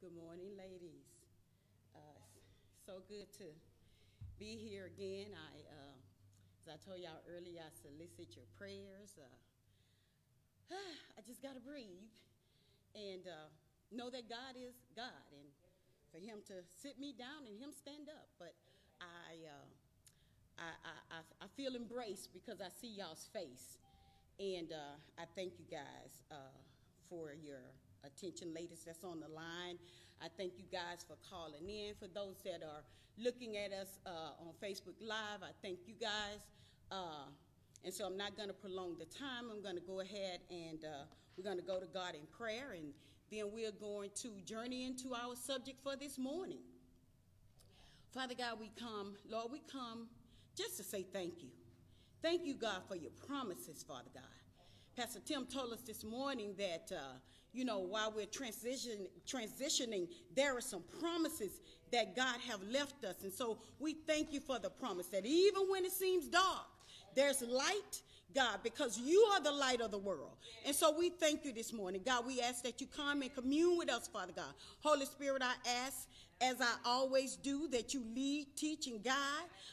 Good morning, ladies. Uh, so good to be here again. I, uh, as I told y'all earlier, I solicit your prayers. Uh, I just got to breathe and uh, know that God is God, and for Him to sit me down and Him stand up. But I, uh, I, I, I, feel embraced because I see y'all's face, and uh, I thank you guys for your attention, ladies that's on the line. I thank you guys for calling in. For those that are looking at us uh, on Facebook Live, I thank you guys. Uh, and so I'm not going to prolong the time. I'm going to go ahead and uh, we're going to go to God in prayer, and then we're going to journey into our subject for this morning. Father God, we come, Lord, we come just to say thank you. Thank you, God, for your promises, Father God. Pastor Tim told us this morning that, uh, you know, while we're transition, transitioning, there are some promises that God have left us. And so we thank you for the promise that even when it seems dark, there's light, God, because you are the light of the world. And so we thank you this morning. God, we ask that you come and commune with us, Father God. Holy Spirit, I ask, as I always do, that you lead, teach, and guide.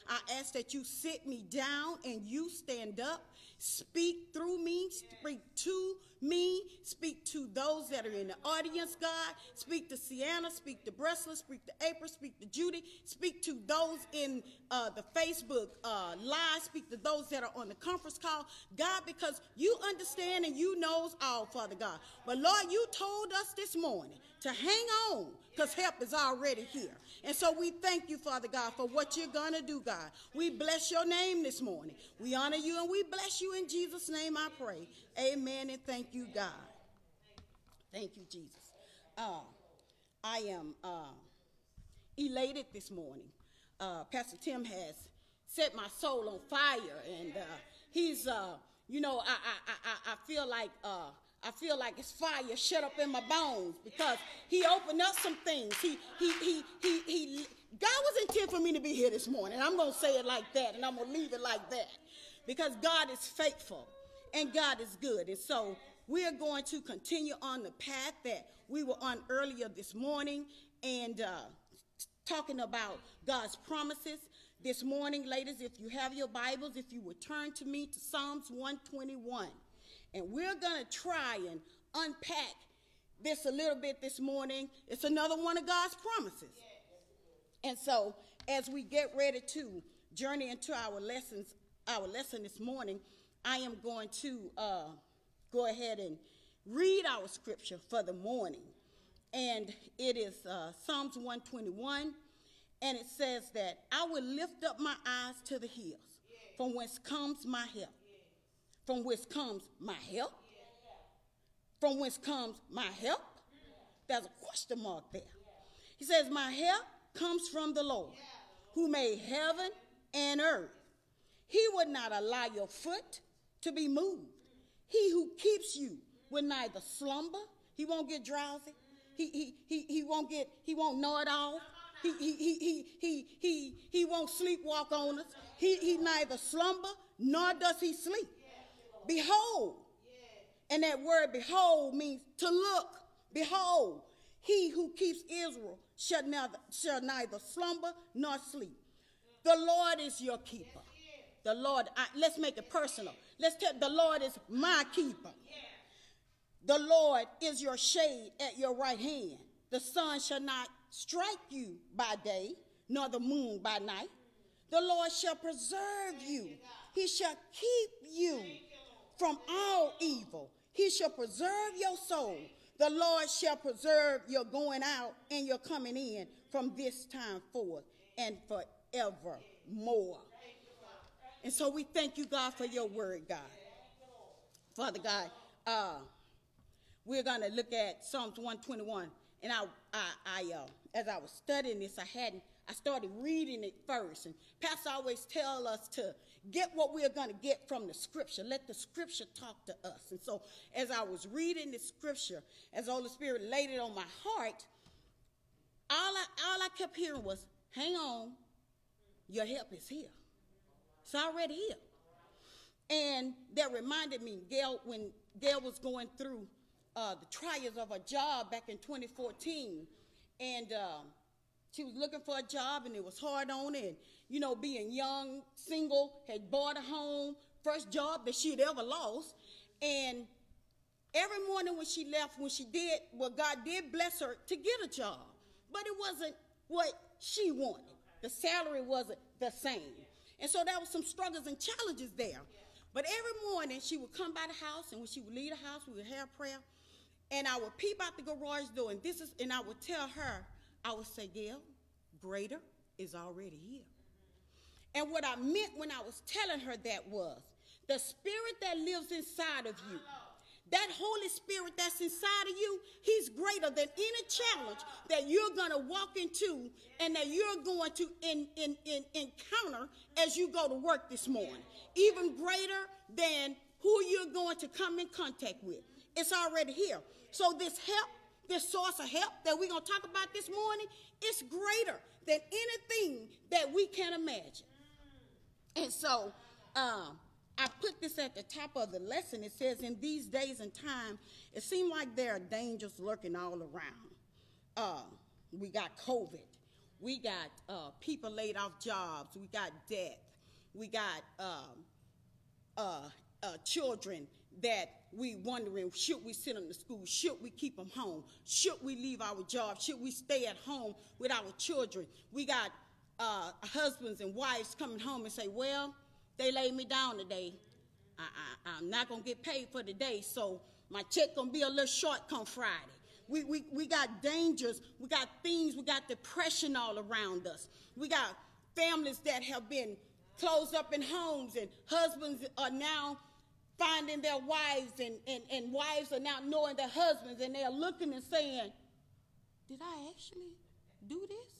I ask that you sit me down and you stand up. Speak through me, speak to me, speak to those that are in the audience, God. Speak to Sienna, speak to Breslin, speak to April, speak to Judy, speak to those in uh, the Facebook uh, live, speak to those that are on the conference call, God, because you understand and you knows all, Father God. But Lord, you told us this morning to hang on because help is already here. And so we thank you, Father God, for what you're going to do, God. We bless your name this morning. We honor you and we bless you in Jesus' name, I pray. Amen and thank you, God. Thank you, Jesus. Uh, I am uh, elated this morning. Uh, Pastor Tim has set my soul on fire, and uh, he's, uh, you know, I, I, I, I feel like uh, I feel like it's fire shut up in my bones because he opened up some things. He, he, he, he, he, God was intent for me to be here this morning. I'm going to say it like that and I'm going to leave it like that because God is faithful and God is good. And so we are going to continue on the path that we were on earlier this morning and uh, talking about God's promises. This morning, ladies, if you have your Bibles, if you would turn to me to Psalms 121. And we're going to try and unpack this a little bit this morning. It's another one of God's promises. And so, as we get ready to journey into our lessons, our lesson this morning, I am going to uh, go ahead and read our scripture for the morning. And it is uh, Psalms 121. And it says that I will lift up my eyes to the hills, from whence comes my help. From whence comes my help? From whence comes my help? There's a question mark there. He says, My help comes from the Lord, who made heaven and earth. He would not allow your foot to be moved. He who keeps you will neither slumber, he won't get drowsy, he, he, he, he won't get, he won't know it all. He, he, he, he, he, he, he won't sleepwalk on us. He, he neither slumber nor does he sleep. Behold. And that word behold means to look. Behold, he who keeps Israel shall neither, shall neither slumber nor sleep. The Lord is your keeper. The Lord, I, let's make it personal. Let's tell the Lord is my keeper. The Lord is your shade at your right hand. The sun shall not strike you by day, nor the moon by night. The Lord shall preserve you. He shall keep you from all evil. He shall preserve your soul. The Lord shall preserve your going out and your coming in from this time forth and forevermore. And so we thank you, God, for your word, God. Father God, uh, we're going to look at Psalms 121. And I, I, I uh, as I was studying this, I hadn't, I started reading it first. And Pastor always tell us to get what we're going to get from the scripture. Let the scripture talk to us. And so as I was reading the scripture, as the Holy Spirit laid it on my heart, all I, all I kept hearing was, hang on, your help is here. It's already here. And that reminded me, Gail, when Gail was going through uh, the trials of a job back in 2014, and um, she was looking for a job, and it was hard on her. You know, being young, single, had bought a home, first job that she had ever lost, and every morning when she left, when she did, well, God did bless her to get a job, but it wasn't what she wanted. The salary wasn't the same. And so there was some struggles and challenges there. But every morning she would come by the house, and when she would leave the house, we would have prayer. And I would peep out the garage door, and this is, and I would tell her, I would say, Gail, greater is already here. And what I meant when I was telling her that was the spirit that lives inside of you that Holy Spirit that's inside of you, He's greater than any challenge that you're going to walk into and that you're going to in, in, in, encounter as you go to work this morning. Even greater than who you're going to come in contact with. It's already here. So, this help, this source of help that we're going to talk about this morning, it's greater than anything that we can imagine. And so, um, I put this at the top of the lesson. It says, In these days and time, it seems like there are dangers lurking all around. Uh, we got COVID. We got uh, people laid off jobs. We got death. We got um, uh, uh, children that we wondering should we send them to school should we keep them home should we leave our job should we stay at home with our children we got uh, husbands and wives coming home and say well they laid me down today. I, am not gonna get paid for the day, so my check gonna be a little short come Friday. We, we, we got dangers, we got things, we got depression all around us. We got families that have been closed up in homes, and husbands are now finding their wives, and, and, and wives are now knowing their husbands, and they're looking and saying, Did I actually do this?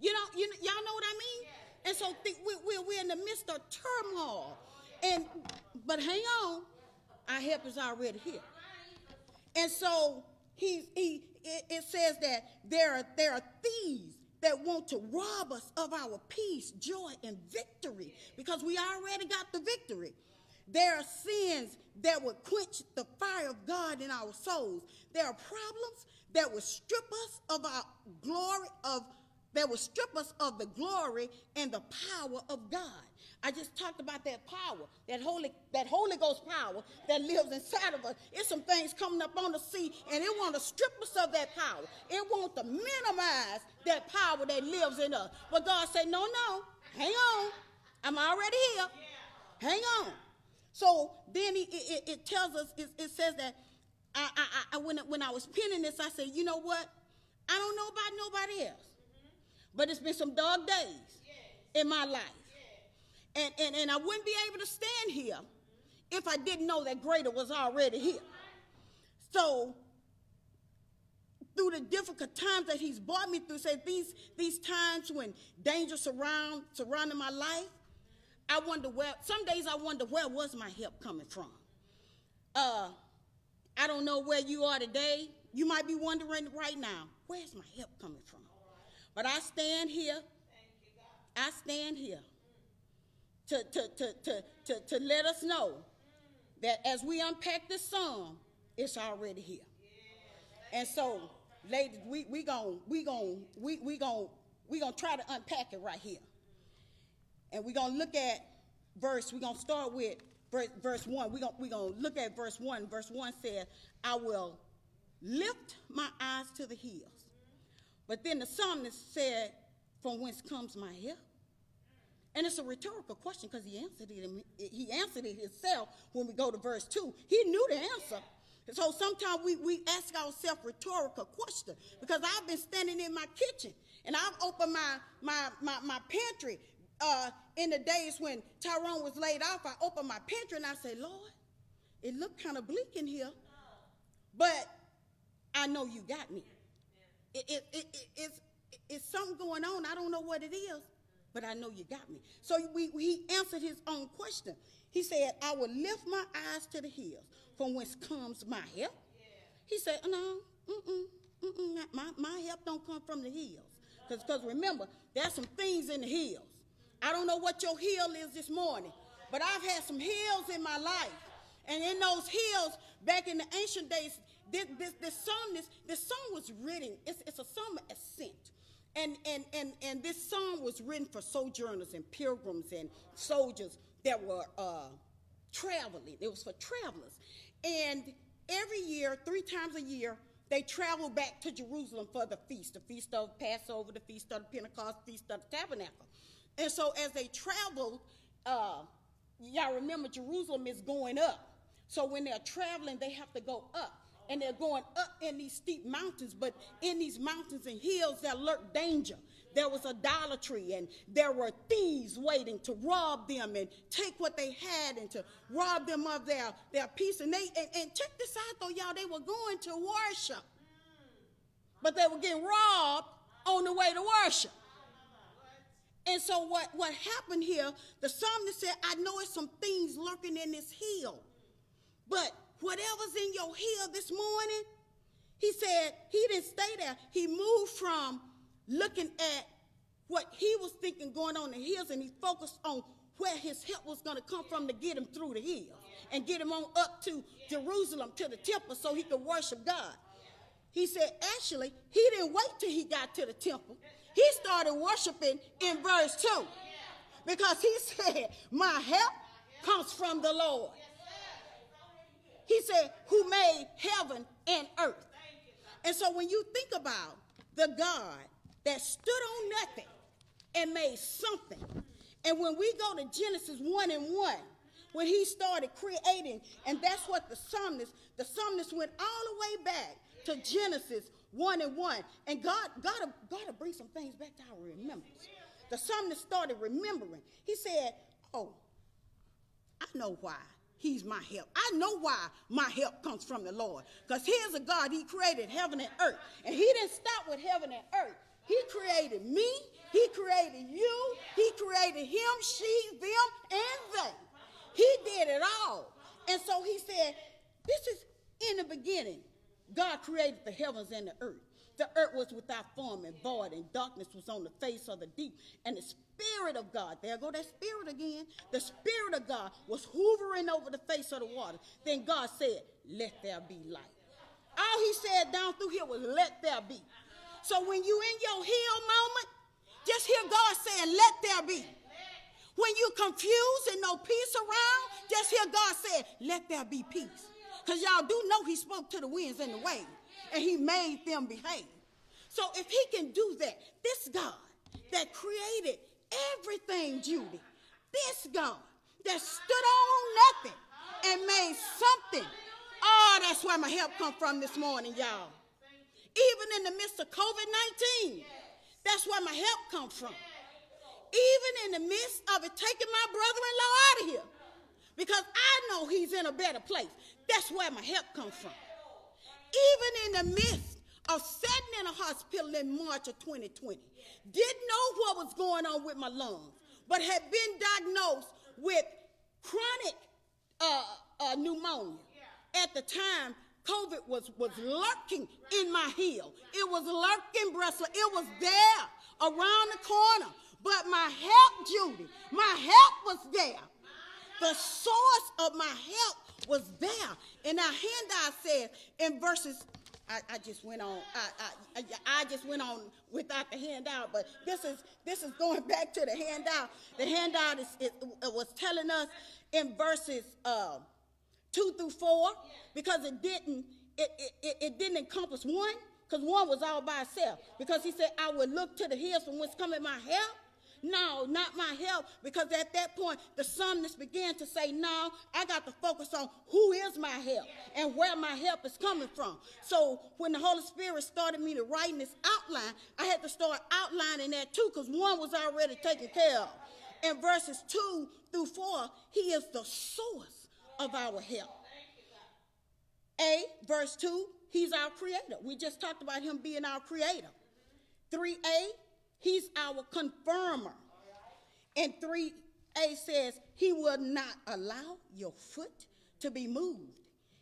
You know, you, y'all know what I mean? And so we're, we're in the midst of turmoil. And but hang on, our help is already here. And so he, he it, it says that there are there are thieves that want to rob us of our peace, joy, and victory because we already got the victory. There are sins that would quench the fire of God in our souls. There are problems that would strip us of our glory of that will strip us of the glory and the power of God. I just talked about that power, that Holy, that Holy Ghost power that lives inside of us. It's some things coming up on the sea, and it want to strip us of that power. It want to minimize that power that lives in us. But God said, no, no, hang on. I'm already here. Hang on. So then he, it, it, tells us, it, it says that I, I, I, when, when I was penning this, I said, you know what? I don't know about nobody else. But it's been some dark days in my life. And, and, and I wouldn't be able to stand here if I didn't know that greater was already here. So, through the difficult times that he's brought me through, say these, these times when danger surround, surrounding my life, I wonder where, some days I wonder where was my help coming from? Uh, I don't know where you are today. You might be wondering right now, where's my help coming from? But I stand here. I stand here to, to, to, to, to, to let us know that as we unpack this song, it's already here. And so, ladies, we we gon' we gon' we we gon' we gonna try to unpack it right here. And we're gonna look at verse, we're gonna start with verse, verse one. We're gonna we gonna look at verse one. Verse one says, I will lift my eyes to the hills. But then the psalmist said, From whence comes my help? And it's a rhetorical question because he answered it. He answered it himself when we go to verse 2. He knew the answer. So sometimes we, we ask ourselves rhetorical questions because I've been standing in my kitchen and I've opened my, my, my, my pantry uh, in the days when Tyrone was laid off. I opened my pantry and I said, Lord, it looked kind of bleak in here, but I know you got me. It, it, it, it's, it's something going on. I don't know what it is, but I know you got me. So we, he answered his own question. He said, I will lift my eyes to the hills from whence comes my help. He said, no, mm-mm, mm-mm, my, my help don't come from the hills. Because remember, there's some things in the hills. I don't know what your hill is this morning, but I've had some hills in my life. And in those hills, back in the ancient days, this, this, this song, this, this song was written, it's, it's a song of ascent. And, and, and, and this song was written for sojourners and pilgrims and soldiers that were uh, traveling. It was for travelers. And every year, three times a year, they traveled back to Jerusalem for the feast, the feast of Passover, the feast of the Pentecost, feast of the tabernacle. And so as they traveled, uh, y'all remember Jerusalem is going up. So when they're traveling, they have to go up and they're going up in these steep mountains, but in these mountains and hills there lurked danger. There was idolatry, and there were thieves waiting to rob them and take what they had and to rob them of their, their peace. And they and, and check this out though, y'all, they were going to worship. But they were getting robbed on the way to worship. And so what, what happened here, the psalmist said, I know it's some things lurking in this hill. But whatever's in your hill this morning, he said he didn't stay there. He moved from looking at what he was thinking going on in the hills and he focused on where his help was going to come from to get him through the hills and get him on up to Jerusalem to the temple so he could worship God. He said, actually, he didn't wait till he got to the temple. He started worshiping in verse 2 because he said, My help comes from the Lord. He said, Who made heaven and earth. And so when you think about the God that stood on nothing and made something, and when we go to Genesis 1 and 1, when he started creating, and that's what the psalmist, the psalmist went all the way back to Genesis 1 and 1. And God, God to bring some things back to our remembrance. The psalmist started remembering. He said, Oh, I know why. He's my help. I know why my help comes from the Lord. Because here's a God, He created heaven and earth. And He didn't stop with heaven and earth. He created me, He created you, He created him, she, them, and they. He did it all. And so He said, This is in the beginning. God created the heavens and the earth. The earth was without form and void, and darkness was on the face of the deep. And the Spirit of God, there go that Spirit again. The Spirit of God was hovering over the face of the water. Then God said, Let there be light. All he said down through here was, Let there be. So when you in your hill moment, just hear God saying, Let there be. When you confused and no peace around, just hear God saying, Let there be peace. Because y'all do know he spoke to the winds and the waves and he made them behave. So if he can do that, this God that created everything, Judy, this God that stood on nothing and made something. Oh, that's where my help come from this morning, y'all. Even in the midst of COVID-19, that's where my help come from. Even in the midst of it taking my brother-in-law out of here. Because I know he's in a better place. That's where my help comes from even in the midst of sitting in a hospital in March of 2020, didn't know what was going on with my lungs, but had been diagnosed with chronic uh, uh, pneumonia. At the time, COVID was, was lurking in my heel. It was lurking, Bressler. It was there around the corner. But my help, Judy, my help was there. The source of my help was there. And our handout says in verses, I, I just went on, I, I, I, just went on without the handout, but this is this is going back to the handout. The handout is it, it was telling us in verses uh, two through four because it didn't it, it, it didn't encompass one because one was all by itself because he said I would look to the hills from whence coming my help no, not my help. Because at that point, the psalmist began to say, No, I got to focus on who is my help and where my help is coming from. So when the Holy Spirit started me to writing this outline, I had to start outlining that too, because one was already taken care of. In verses 2 through 4, he is the source of our help. A, verse 2, he's our creator. We just talked about him being our creator. 3a, He's our confirmer. And 3a says, He will not allow your foot to be moved.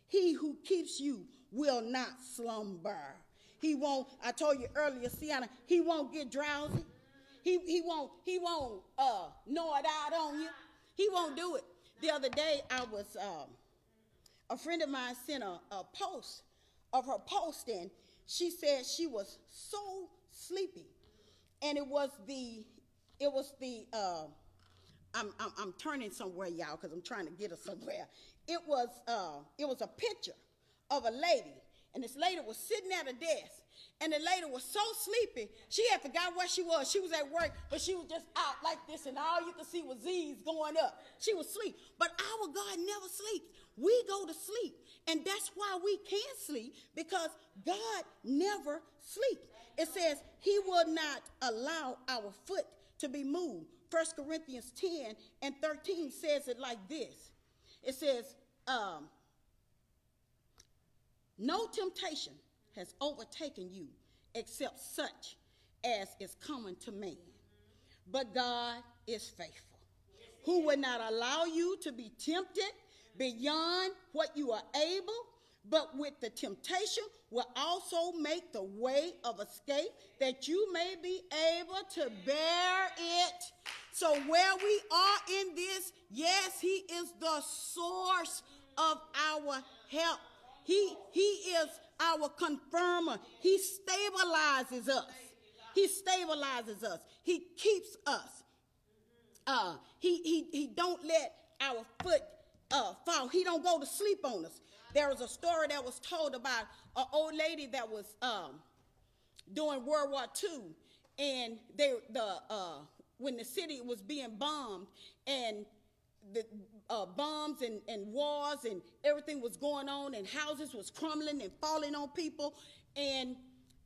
He who keeps you will not slumber. He won't, I told you earlier, Sienna, he won't get drowsy. He, he won't, he won't uh, gnaw it out on you. He won't do it. The other day, I was, um, a friend of mine sent a, a post of her posting, she said she was so sleepy, and it was the it was the uh, I'm, I'm, I'm turning somewhere, y'all, because I'm trying to get her somewhere. It was uh, it was a picture of a lady, and this lady was sitting at a desk, and the lady was so sleepy, she had forgot where she was. She was at work, but she was just out like this, and all you could see was Z's going up. She was asleep. But our God never sleeps. We go to sleep. And that's why we can't sleep, because God never sleeps. It says he will not allow our foot to be moved. 1 Corinthians 10 and 13 says it like this. It says, um, no temptation has overtaken you except such as is common to man. But God is faithful, who will not allow you to be tempted beyond what you are able, but with the temptation will also make the way of escape that you may be able to bear it. So, where we are in this, yes, He is the source of our help. He, he is our confirmer. He stabilizes us. He stabilizes us. He keeps us. Uh, he, he, he don't let our foot uh, fall. He don't go to sleep on us. There was a story that was told about an old lady that was um, during World War II, and they the uh, when the city was being bombed and the uh, bombs and, and wars and everything was going on and houses was crumbling and falling on people. And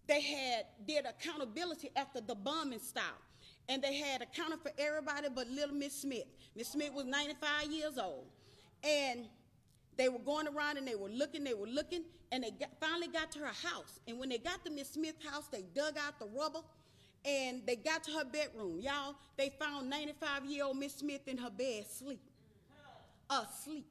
they had did accountability after the bombing stopped. And they had accounted for everybody but little miss smith. Miss smith was 95 years old. And they were going around and they were looking they were looking and they got, finally got to her house and when they got to miss smith's house they dug out the rubble and they got to her bedroom y'all they found 95 year old miss smith in her bed asleep. asleep.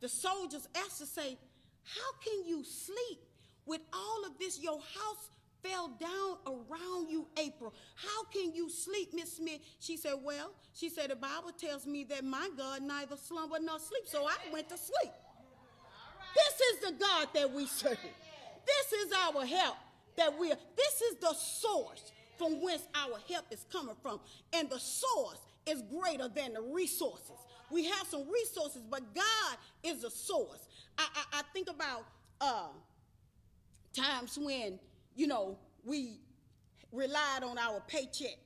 The soldiers asked to say, How can you sleep with all of this? Your house fell down around you, April. How can you sleep, Miss Smith? She said, Well, she said, The Bible tells me that my God neither slumber nor sleep, so I went to sleep. This is the God that we serve. This is our help that we are. This is the source from whence our help is coming from. And the source is greater than the resources. We have some resources, but God is the source. I, I, I think about uh, times when, you know, we relied on our paycheck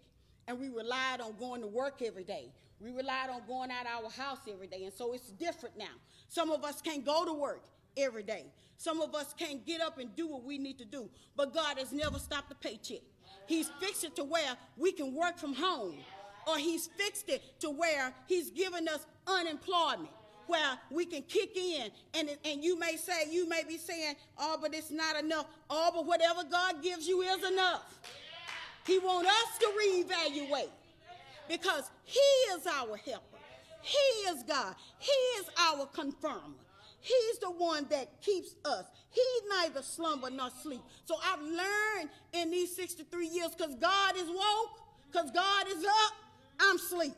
and we relied on going to work every day. We relied on going out our house every day. And so it's different now. Some of us can't go to work every day. Some of us can't get up and do what we need to do. But God has never stopped the paycheck. He's fixed it to where we can work from home or he's fixed it to where he's given us unemployment where we can kick in. And, and you may say you may be saying oh but it's not enough. Oh but whatever god gives you is enough. He wants us to reevaluate because he is our helper. He is god. He is our confirmer. He's the one that keeps us. He neither slumber nor sleep. So i've learned in these 63 years because god is woke because god is up I'm sleep.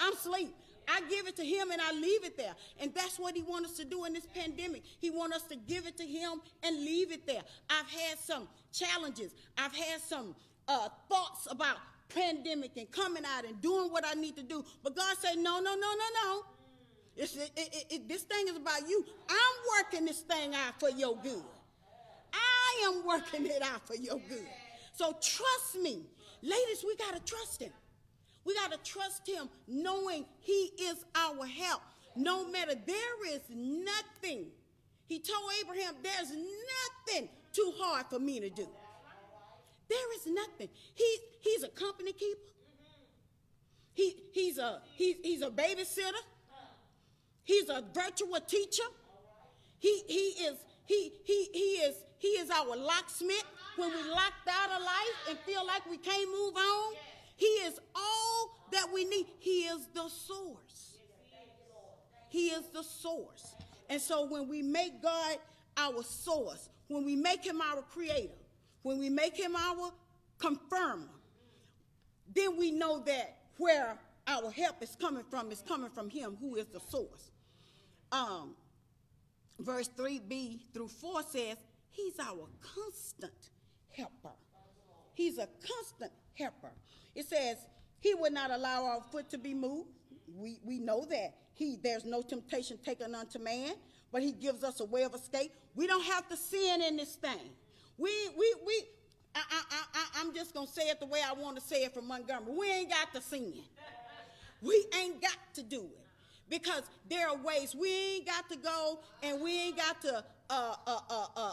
I'm sleep. I give it to him and I leave it there. And that's what he wants us to do in this pandemic. He wants us to give it to him and leave it there. I've had some challenges. I've had some uh, thoughts about pandemic and coming out and doing what I need to do. But God said, no, no, no, no, no. It, it, it, this thing is about you. I'm working this thing out for your good. I am working it out for your good. So trust me. Ladies, we got to trust him. We got to trust him knowing he is our help. No matter, there is nothing. He told Abraham, there's nothing too hard for me to do. There is nothing. He, he's a company keeper. He, he's, a, he, he's a babysitter. He's a virtual teacher. He, he, is, he, he, he, is, he is our locksmith when we locked out of life and feel like we can't move on. He is all that we need. He is the source. He is the source. And so when we make God our source, when we make him our creator, when we make him our confirmer, then we know that where our help is coming from is coming from him who is the source. Um, verse 3b through 4 says, He's our constant helper. He's a constant helper. It says, He would not allow our foot to be moved. We, we know that. He, there's no temptation taken unto man, but He gives us a way of escape. We don't have to sin in this thing. We, we, we, I, I, I, I'm just going to say it the way I want to say it from Montgomery. We ain't got to sin. We ain't got to do it because there are ways we ain't got to go and we ain't got to uh, uh, uh, uh,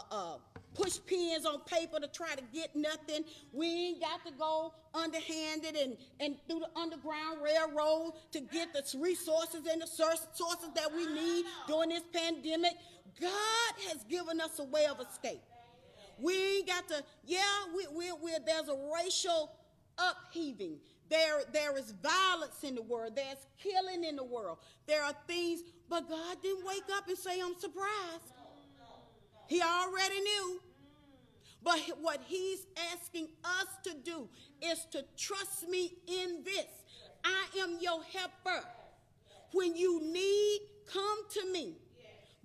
pens on paper to try to get nothing. We ain't got to go underhanded and, and through the Underground Railroad to get the resources and the sources that we need during this pandemic. God has given us a way of escape. We ain't got to, yeah, we, we, we, there's a racial upheaving. There, there is violence in the world. There's killing in the world. There are things, but God didn't wake up and say, I'm surprised. He already knew. But what he's asking us to do is to trust me in this. I am your helper. When you need, come to me.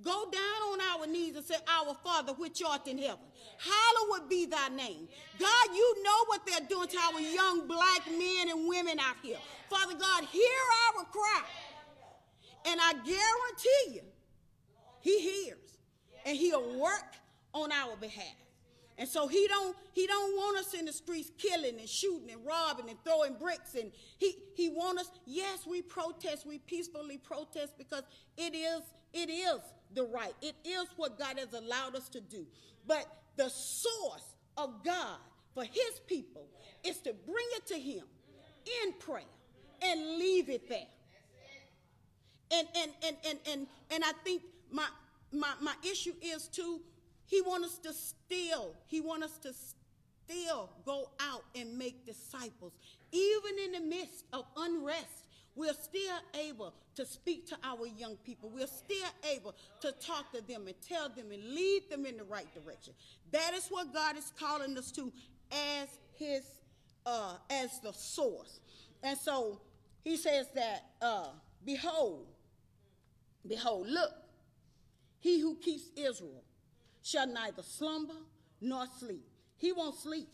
Go down on our knees and say, Our Father, which art in heaven, hallowed be thy name. God, you know what they're doing to our young black men and women out here. Father God, hear our cry. And I guarantee you, he hears and he'll work on our behalf. And so he don't he don't want us in the streets killing and shooting and robbing and throwing bricks and he he want us yes we protest we peacefully protest because it is it is the right. It is what God has allowed us to do. But the source of God for his people is to bring it to him in prayer and leave it there. And and and and and, and I think my my my issue is too he wants us to still, he wants us to still go out and make disciples. Even in the midst of unrest, we're still able to speak to our young people. We're still able to talk to them and tell them and lead them in the right direction. That is what God is calling us to as his uh, as the source. And so he says that, uh, behold, behold, look, he who keeps Israel shall neither slumber nor sleep. He won't sleep.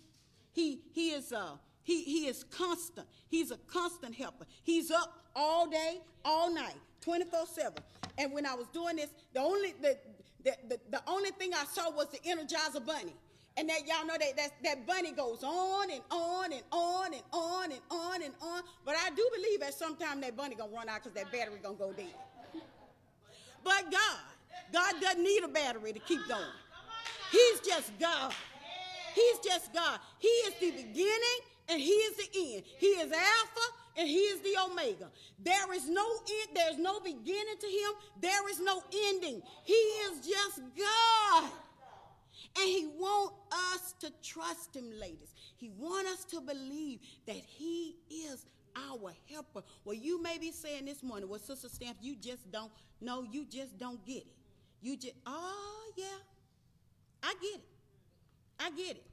He, he, is, uh, he, he is constant. He's a constant helper. He's up all day, all night, 24 7. And when I was doing this, the only, the, the, the, the only thing I saw was the Energizer Bunny. And that y'all know that, that that bunny goes on and on and on and on and on and on. But I do believe at some time that bunny gonna run out because that battery gonna go dead. But God, God doesn't need a battery to keep going. He's just God. He's just God. He is the beginning and he is the end. He is Alpha and he is the Omega. There is no end, there's no beginning to him. There is no ending. He is just God. And he wants us to trust him, ladies. He wants us to believe that he is our helper. Well, you may be saying this morning, well, Sister Stamp, you just don't know, you just don't get it. You just, oh, yeah, I get it. I get it.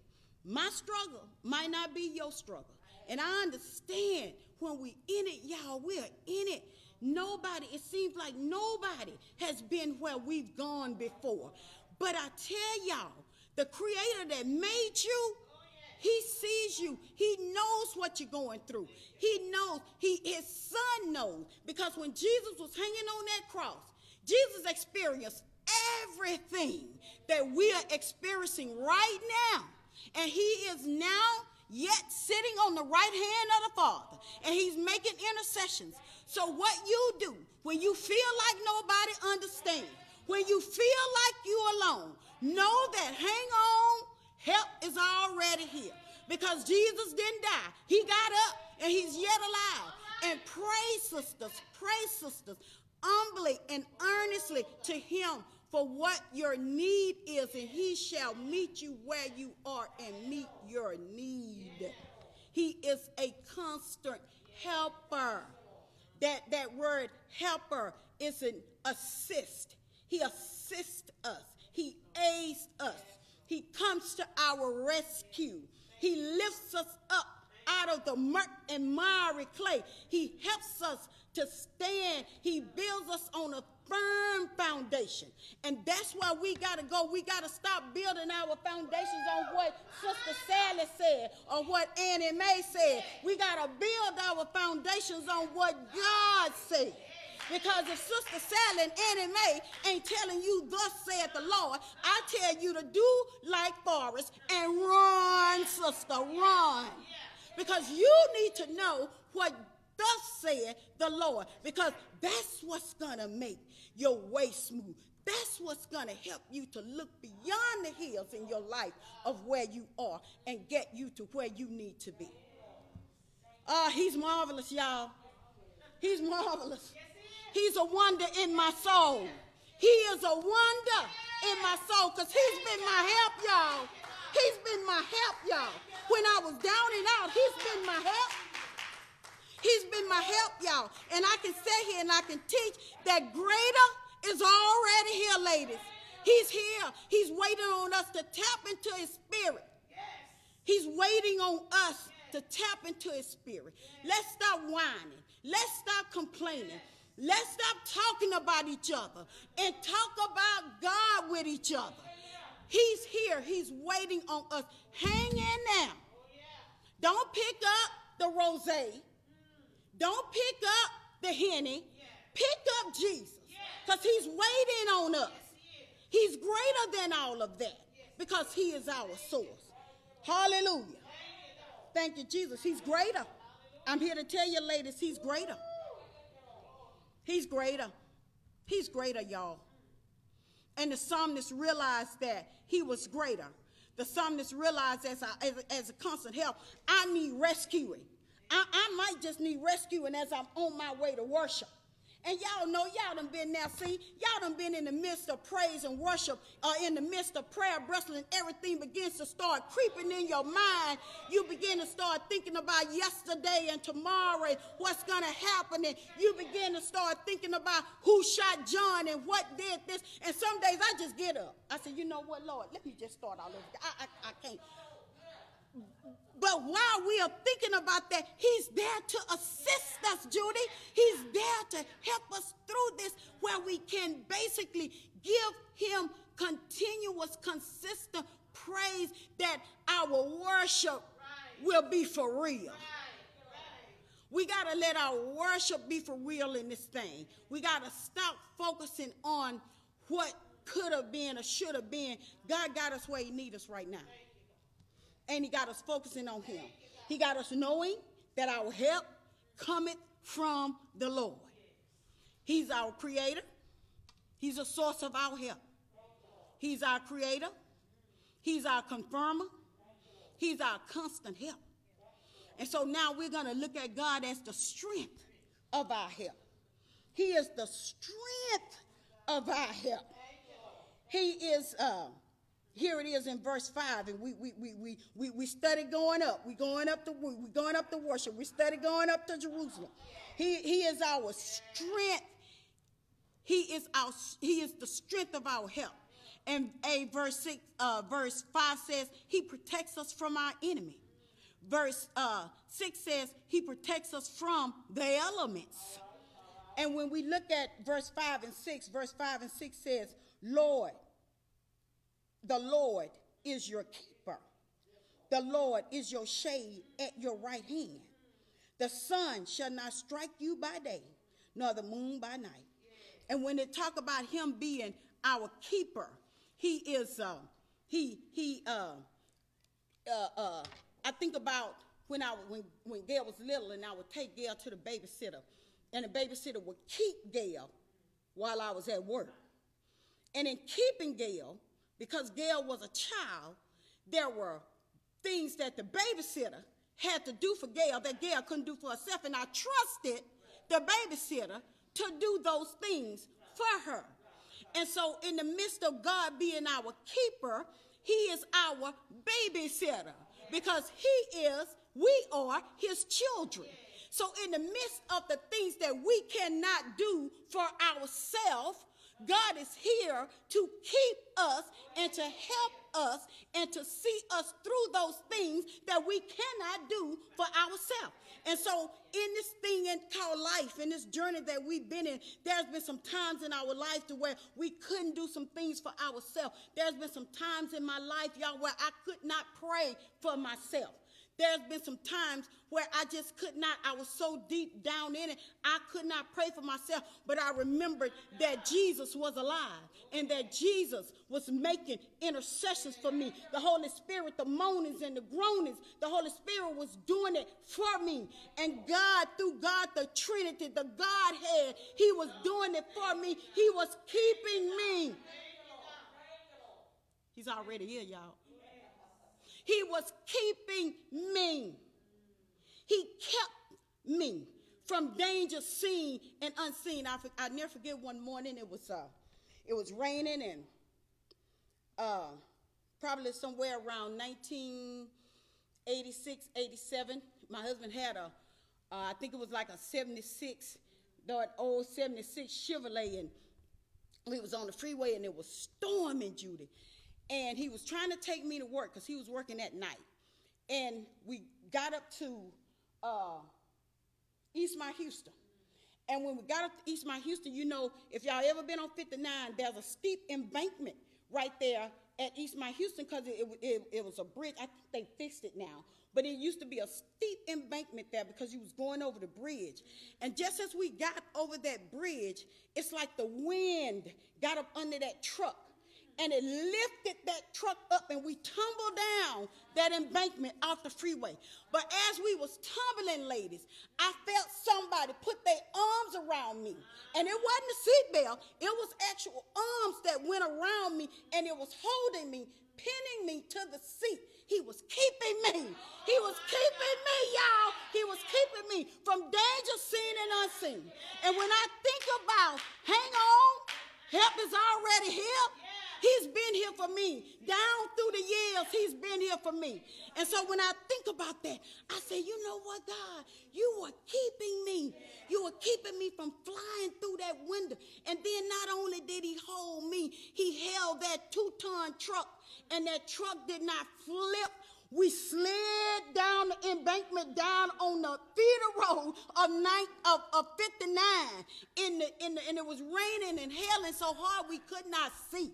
My struggle might not be your struggle. And I understand when we in it, y'all, we're in it. Nobody, it seems like nobody has been where we've gone before. But I tell y'all, the creator that made you, he sees you. He knows what you're going through. He knows. He, his son knows. Because when Jesus was hanging on that cross, Jesus experienced everything that we are experiencing right now. And he is now yet sitting on the right hand of the Father. And he's making intercessions. So what you do when you feel like nobody understands, when you feel like you're alone, know that hang on, help is already here. Because Jesus didn't die. He got up and he's yet alive. And pray, sisters, pray, sisters, humbly and earnestly to him for what your need is, and he shall meet you where you are and meet your need. He is a constant helper. That, that word helper is an assist. He assists us. He aids us. He comes to our rescue. He lifts us up out of the murk and miry clay. He helps us to to stand. He builds us on a firm foundation. And that's why we got to go. We got to stop building our foundations on what Sister Sally said or what Annie Mae said. We got to build our foundations on what God said. Because if Sister Sally and Annie Mae ain't telling you, thus saith the Lord, I tell you to do like Forrest and run, sister, run. Because you need to know what thus saith the Lord. Because that's what's going to make your way smooth. That's what's going to help you to look beyond the hills in your life of where you are and get you to where you need to be. Uh, he's marvelous, y'all. He's marvelous. He's a wonder in my soul. He is a wonder in my soul because he's been my help, y'all. He's been my help, y'all. When I was down and out, he's been my help. He's been my help, y'all. And I can sit here and I can teach that greater is already here, ladies. He's here. He's waiting on us to tap into his spirit. He's waiting on us to tap into his spirit. Let's stop whining. Let's stop complaining. Let's stop talking about each other and talk about God with each other. He's here. He's waiting on us. Hang in now. Don't pick up the rose. Don't pick up the henny. Pick up Jesus. Because he's waiting on us. He's greater than all of that because he is our source. Hallelujah. Thank you, Jesus. He's greater. I'm here to tell you, ladies, he's greater. He's greater. He's greater, y'all. And the psalmist realized that he was greater. The psalmist realized as a, as a, as a constant help, I need rescuing. I, I might just need rescuing as I'm on my way to worship. And y'all know, y'all done been there. See, y'all done been in the midst of praise and worship, uh, in the midst of prayer, wrestling, everything begins to start creeping in your mind. You begin to start thinking about yesterday and tomorrow and what's going to happen. And you begin to start thinking about who shot John and what did this. And some days I just get up. I say, you know what, Lord, let me just start all over. I, I, I can't. But while we are thinking about that, He's there to assist us, Judy. He's there to help us through this where we can basically give Him continuous, consistent praise that our worship will be for real. We got to let our worship be for real in this thing. We got to stop focusing on what could have been or should have been. God got us where He needs us right now and he got us focusing on him. He got us knowing that our help cometh from the Lord. He's our creator. He's a source of our help. He's our creator. He's our confirmer. He's our constant help. And so now we're going to look at God as the strength of our help. He is the strength of our help. He is uh, here it is in verse 5 and we we we we we, we study going up. We going up to we going up to worship. We study going up to jerusalem. He he is our strength. He is our he is the strength of our help. And a verse 6 uh, verse 5 says he protects us from our enemy. Verse uh, 6 says he protects us from the elements. And when we look at verse 5 and 6 verse 5 and 6 says lord the Lord is your keeper. The Lord is your shade at your right hand. The sun shall not strike you by day, nor the moon by night. And when they talk about him being our keeper, he is uh, he he uh, uh, uh, I think about when I when when Gail was little and I would take Gail to the babysitter, and the babysitter would keep Gail while I was at work. And in keeping Gail, because Gail was a child, there were things that the babysitter had to do for Gail that Gail couldn't do for herself. And I trusted the babysitter to do those things for her. And so, in the midst of God being our keeper, He is our babysitter because He is, we are His children. So, in the midst of the things that we cannot do for ourselves, God is here to keep us and to help us and to see us through those things that we cannot do for ourselves. And so, in this thing called life, in this journey that we've been in, there's been some times in our life to where we couldn't do some things for ourselves. There's been some times in my life, y'all, where I could not pray for myself. There's been some times where I just could not, I was so deep down in it, I could not pray for myself, but I remembered that Jesus was alive and that Jesus was making intercessions for me. The Holy Spirit, the moanings and the groanings, the Holy Spirit was doing it for me. And God, through God, the Trinity, the Godhead, He was doing it for me. He was keeping me. He's already here, y'all. He was keeping me. He kept me from danger seen and unseen. I, I never forget one morning it was uh, it was raining and uh, probably somewhere around 1986, 87. My husband had a, uh, I think it was like a 76, that old 76 Chevrolet, and we was on the freeway and it was storming, Judy and he was trying to take me to work because he was working at night. And we got up to uh, East Mount Houston. And when we got up to East Mount Houston, you know, if y'all ever been on 59, there's a steep embankment right there at East Mount Houston because it, it, it, was a bridge. I think they fixed it now. But it used to be a steep embankment there because you was going over the bridge. And just as we got over that bridge, it's like the wind got up under that truck and it lifted that truck up and we tumbled down that embankment off the freeway. But as we was tumbling, ladies, I felt somebody put their arms around me. And it wasn't a seatbelt, it was actual arms that went around me and it was holding me, pinning me to the seat. He was keeping me. He was keeping me, y'all. He was keeping me from danger seen and unseen. And when I think about, hang on, help is already here. He's been here for me. Down through the years, He's been here for me. And so when I think about that, I say, you know what, God? You were keeping me. You were keeping me from flying through that window. And then not only did He hold me, He held that two ton truck, and that truck did not flip we slid down the embankment down on the feeder road of, night, of, of 59 in the, in the, and it was raining and hailing so hard we could not see.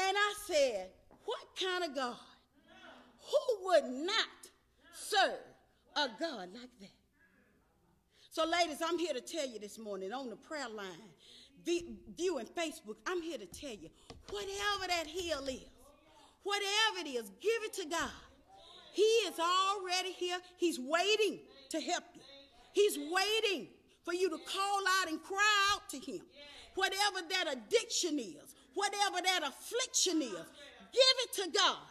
And I said, What kind of God? Who would not serve a God like that? So, ladies, I'm here to tell you this morning on the prayer line, viewing Facebook, I'm here to tell you whatever that hill is, whatever it is, give it to God. He is already here. He's waiting to help you. He's waiting for you to call out and cry out to Him. Whatever that addiction is, whatever that affliction is, give it to God.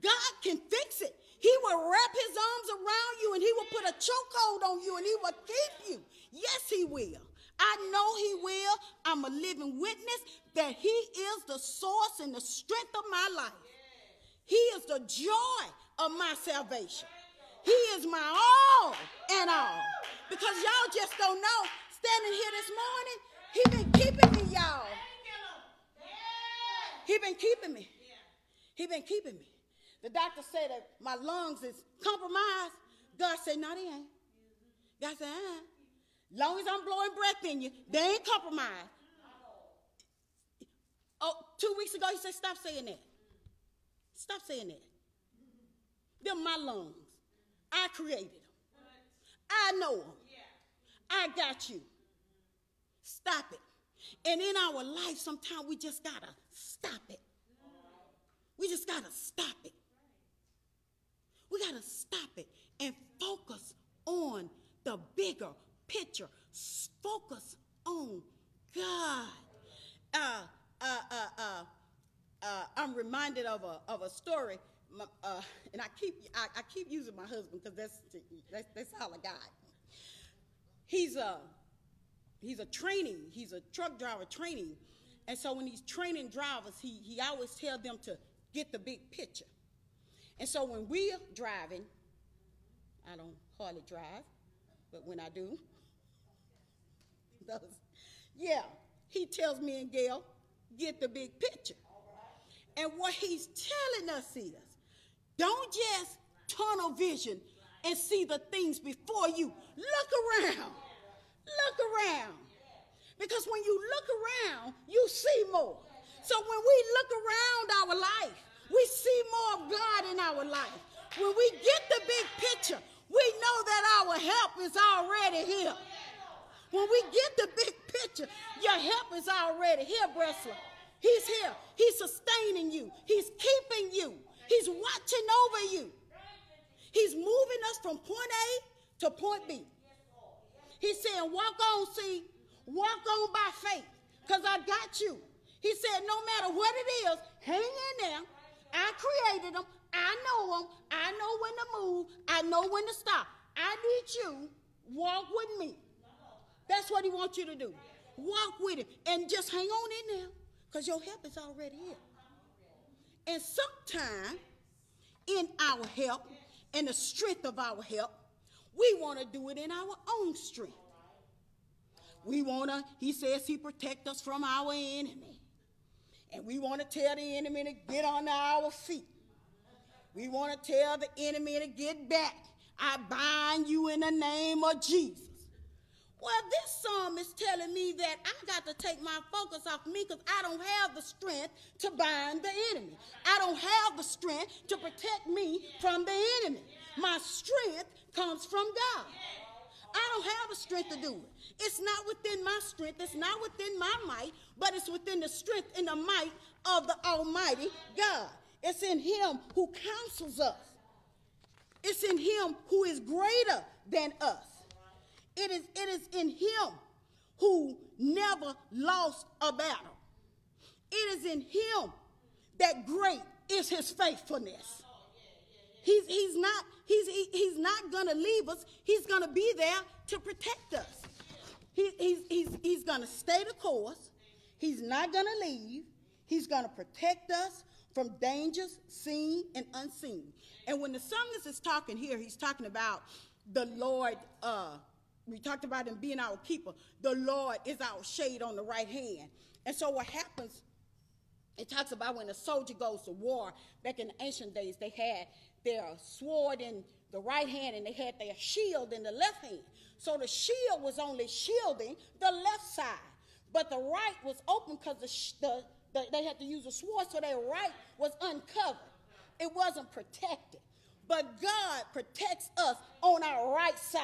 God can fix it. He will wrap his arms around you and he will put a chokehold on you and he will keep you. Yes, he will. I know he will. I'm a living witness that he is the source and the strength of my life. He is the joy of my salvation. He is my all and all. Because y'all just don't know. Standing here this morning, he been keeping me, y'all. He been keeping me. He been keeping me. The doctor said that my lungs is compromised. God said, no, they ain't. God said, uh Long as I'm blowing breath in you, they ain't compromised. Oh, two weeks ago, he said, stop saying that. Stop saying that. They're my lungs. I created them. I know them. I got you. Stop it. And in our life, sometimes we just gotta stop it. We just got to stop it. We got to stop it and focus on the bigger picture. Focus on God. Uh, uh, uh, uh, uh, I'm reminded of a, of a story, uh, and I keep, I, I, keep using my husband because that's, that's, that's all I got. He's a, he's a training, he's a truck driver training and so when he's training drivers, he, he always tells them to get the big picture. And so when we're driving, I don't hardly drive, but when I do, those, yeah, he tells me and Gail, get the big picture. And what he's telling us is don't just tunnel vision and see the things before you. Look around. Look around. Because when you look around, you see more. So when we look around our life, we see more of God in our life. When we get the big picture, we know that our help is already here. When we get the big picture, your help is already here, Bressler. He's here. He's sustaining you. He's keeping you. He's watching over you. He's moving us from point A to point B. He's saying, walk on, see, walk on by faith, because I got you. He said, no matter what it is, hang in there. I created them. I know them. I know when to move. I know when to stop. I need you. Walk with me. That's what he wants you to do. Walk with him and just hang on in there because your help is already here. And sometimes in our help and the strength of our help, we want to do it in our own strength. We want to, he says he protect us from our enemy. And we want to tell the enemy to get on our feet. We want to tell the enemy to get back. I bind you in the name of Jesus. Well, this psalm is telling me that I got to take my focus off me because I don't have the strength to bind the enemy. I don't have the strength to protect me from the enemy. My strength comes from God. I don't have the strength to do it. It's not within my strength, it's not within my might, but it's within the strength and the might of the Almighty God. It's in Him who counsels us, it's in Him who is greater than us. It is, it is in him who never lost a battle. It is in him that great is his faithfulness. He's, he's not, he's, he, he's not going to leave us. He's going to be there to protect us. He, he's he's, he's going to stay the course. He's not going to leave. He's going to protect us from dangers seen and unseen. And when the psalmist is talking here, he's talking about the Lord uh, we talked about him being our keeper. The Lord is our shade on the right hand. And so what happens, it talks about when a soldier goes to war, back in the ancient days, they had their sword in the right hand and they had their shield in the left hand. So the shield was only shielding the left side, but the right was open because the, the, the, they had to use a sword, so their right was uncovered. It wasn't protected. But God protects us on our right side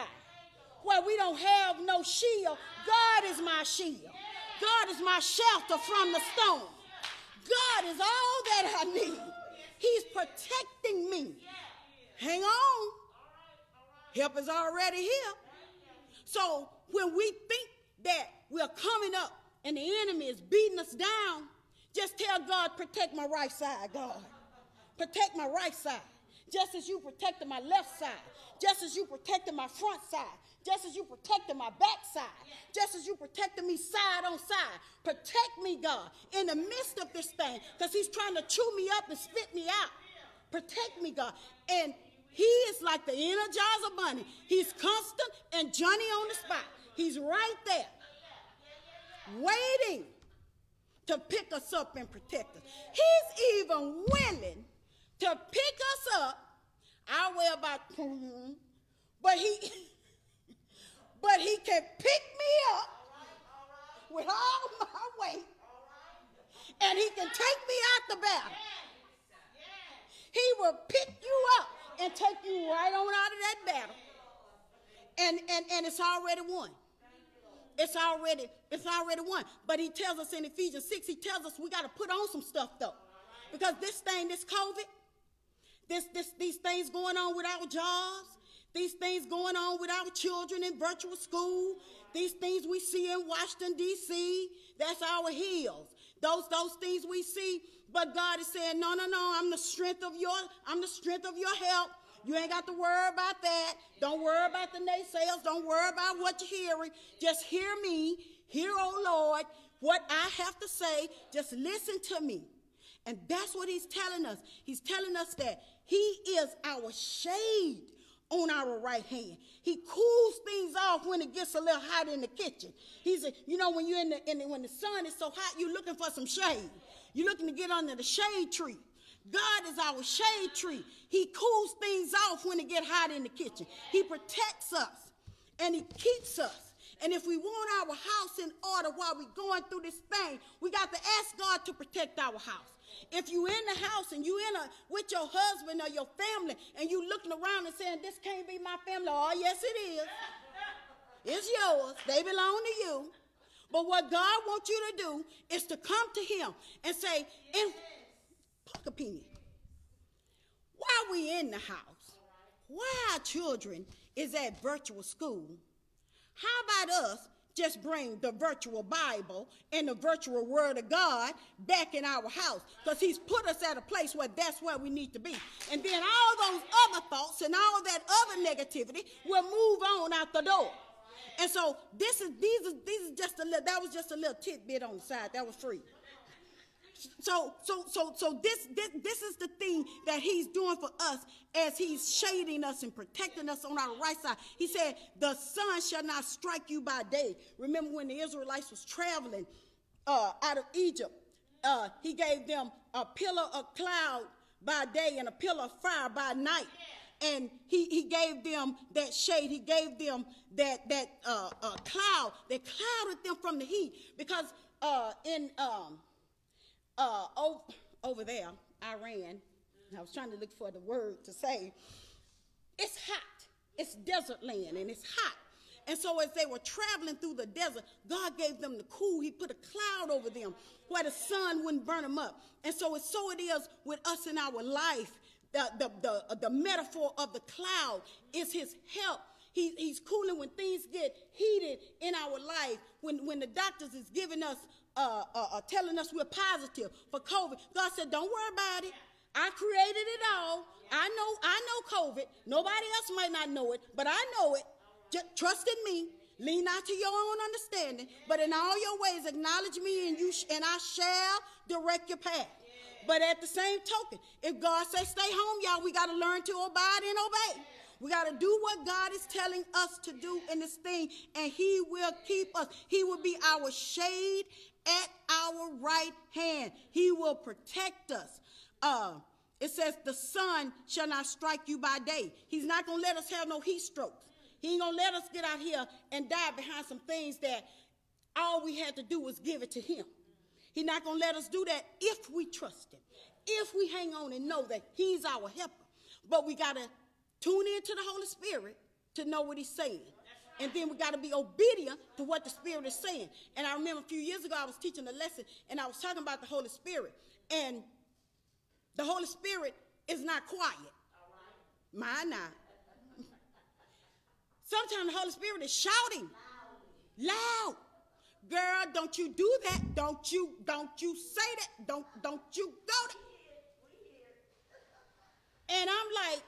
where we don't have no shield. God is my shield. God is my shelter from the storm. God is all that I need. He's protecting me. Hang on. Help is already here. So when we think that we're coming up and the enemy is beating us down, just tell God, protect my right side, God. Protect my right side. Just as you protected my left side. Just as you protected my front side just as you protected my back side, just as you protected me side on side. Protect me, God, in the midst of this thing, because He's trying to chew me up and spit me out. Protect me, God. And He is like the Energizer Bunny. He's constant and Johnny on the spot. He's right there, waiting to pick us up and protect us. He's even willing to pick us up. I weigh about, but he but he can pick me up with all my weight and he can take me out the battle. He will pick you up and take you right on out of that battle. And, and, and it's already won. It's already, it's already won. But he tells us in Ephesians 6, he tells us we got to put on some stuff though. Because this thing, this COVID, this, this, these things going on with our jobs, these things going on with our children in virtual school, these things we see in Washington, D.C., that's our heels. Those, those things we see, but God is saying, no, no, no, I'm the strength of your, I'm the strength of your help. You ain't got to worry about that. Don't worry about the naysayers. Don't worry about what you're hearing. Just hear me. Hear, oh Lord, what I have to say. Just listen to me. And that's what he's telling us. He's telling us that he is our shade on our right hand. He cools things off when it gets a little hot in the kitchen. He's a, you know, when you're in the, in the when the sun is so hot, you're looking for some shade. You're looking to get under the shade tree. God is our shade tree. He cools things off when it get hot in the kitchen. He protects us and he keeps us. And if we want our house in order while we're going through this thing, we got to ask God to protect our house. If you in the house and you in a with your husband or your family and you looking around and saying, This can't be my family, oh yes it is. It's yours. They belong to you. But what God wants you to do is to come to him and say, in public opinion, while we in the house, why our children is at virtual school, how about us just bring the virtual Bible and the virtual Word of God back in our house because He's put us at a place where that's where we need to be. And then all those other thoughts and all that other negativity will move on out the door. And so this is these these is just a little that was just a little tidbit on the side that was free. So so so so this this this is the thing that he's doing for us as he's shading us and protecting us on our right side. He said, "The sun shall not strike you by day." Remember when the Israelites was traveling uh, out of Egypt? Uh, he gave them a pillar of cloud by day and a pillar of fire by night. And he, he gave them that shade. He gave them that that uh, uh, cloud that clouded them from the heat. Because uh, in um, uh, over, over there, Iran, I was trying to look for the word to say, it's hot. It's desert land and it's hot. And so as they were traveling through the desert, God gave them the cool. He put a cloud over them where the sun wouldn't burn them up. And so it's so it is with us in our life. The, the, the, the metaphor of the cloud is his help. He, he's cooling when things get heated in our life, when, when the doctors is giving us uh, uh, uh, telling us we're positive for COVID. God said, don't worry about it. I created it all. I know, I know COVID. Nobody else might not know it, but I know it. Just trust in me. Lean not to your own understanding, but in all your ways acknowledge me, and you sh- and I shall direct your path. But at the same token, if God says stay home, y'all, we got to learn to abide and obey. We got to do what God is telling us to do in this thing, and He will keep us. He will be our shade at our right hand. He will protect us. Uh, it says, The sun shall not strike you by day. He's not going to let us have no heat strokes. He ain't going to let us get out here and die behind some things that all we had to do was give it to Him. He's not going to let us do that if we trust Him, if we hang on and know that He's our helper. But we got to tune into the Holy Spirit to know what He's saying. And then we got to be obedient to what the Spirit is saying. And I remember a few years ago, I was teaching a lesson and I was talking about the Holy Spirit. And the Holy Spirit is not quiet. Mine not. Sometimes the Holy Spirit is shouting loud. Girl, don't you do that. Don't you, don't you say that. Don't, don't you go there. And I'm like,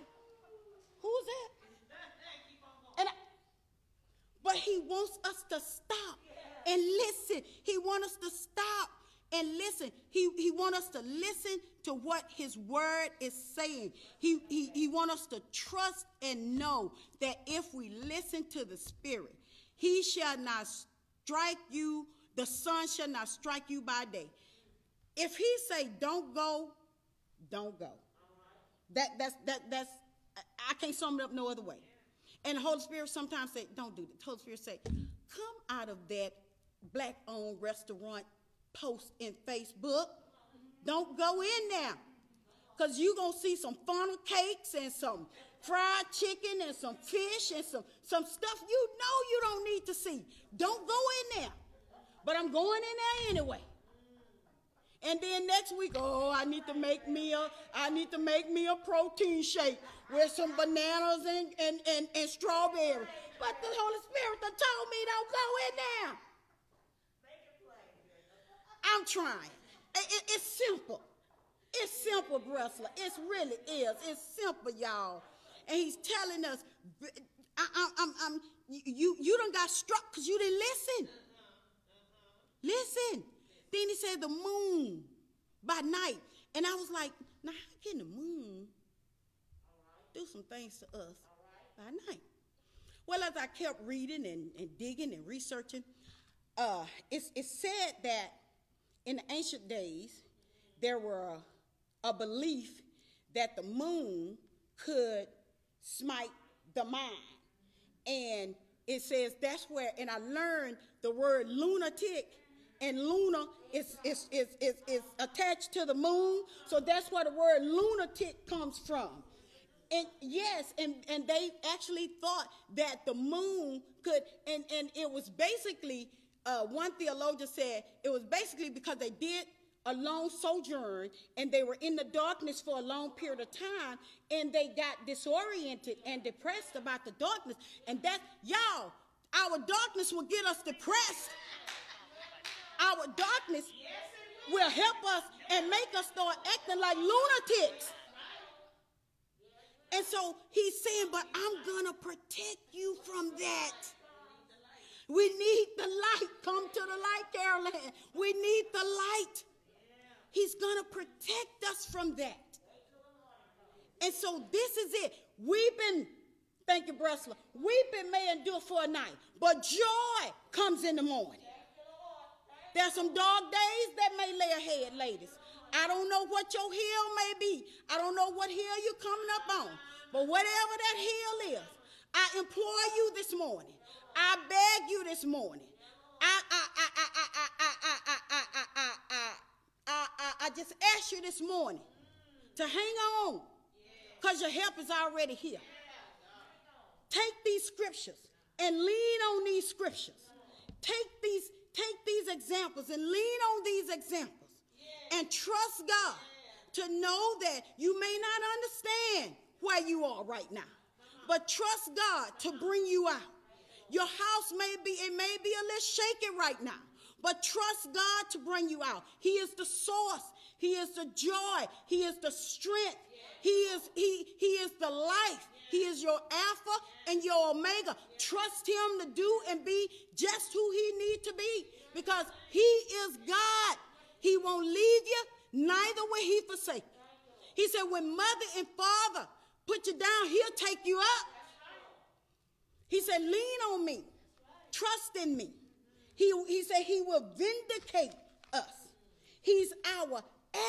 who's that? And I, but he wants us to stop and listen. He wants us to stop and listen. He, he wants us to listen to what his word is saying. He, he, he wants us to trust and know that if we listen to the Spirit, he shall not strike you, the sun shall not strike you by day. If he say don't go, don't go. That, that's, that, that's, I can't sum it up no other way. And the Holy Spirit sometimes say, don't do that. The Holy Spirit say, come out of that black-owned restaurant post in Facebook. Don't go in there. Because you're going to see some funnel cakes and some fried chicken and some fish and some, some stuff you know you don't need to see. Don't go in there. But I'm going in there anyway. And then next week, oh, I need to make me a, I need to make me a protein shake with some bananas and, and, and, and strawberry. But the Holy Spirit that told me don't go in there. I'm trying. It, it, it's simple. It's simple, Bressler. It really is. It's simple, y'all. And he's telling us, I, I, I'm, I'm, you, you done got struck because you didn't listen. Listen. Then he said the moon by night. And I was like, now how can the moon do some things to us by night? Well, as I kept reading and, and digging and researching, uh, it's, said that in the ancient days, there were a belief that the moon could smite the mind. And it says that's where, and I learned the word lunatic, and Luna is, is, is, is, is attached to the moon. So that's where the word lunatic comes from. And yes, and, and they actually thought that the moon could, and, and it was basically, uh, one theologian said, it was basically because they did a long sojourn and they were in the darkness for a long period of time and they got disoriented and depressed about the darkness. And that, y'all, our darkness will get us depressed. Our darkness will help us and make us start acting like lunatics. And so he's saying, but I'm going to protect you from that. We need the light. Come to the light, Carolyn. We need the light. He's going to protect us from that. And so this is it. We've been, thank you, Bressler, weeping may endure for a night, but joy comes in the morning. There's some dark days that may lay ahead, ladies. I don't know what your hill may be. I don't know what hill you're coming up on. But whatever that hill is, I implore you this morning. I beg you this morning. I, I, I, I, just ask you this morning to hang on because your help is already here. Take these scriptures and lean on these scriptures. Take these, take these examples and lean on these examples and trust God to know that you may not understand where you are right now, but trust God to bring you out. Your house may be, it may be a little shaky right now, but trust God to bring you out. He is the source. He is the joy. He is the strength. He is he he is the life. He is your alpha and your omega. Trust him to do and be just who he need to be because he is God. He won't leave you, neither will he forsake. He said when mother and father put you down, he'll take you up. He said lean on me. Trust in me. He, he said he will vindicate us. He's our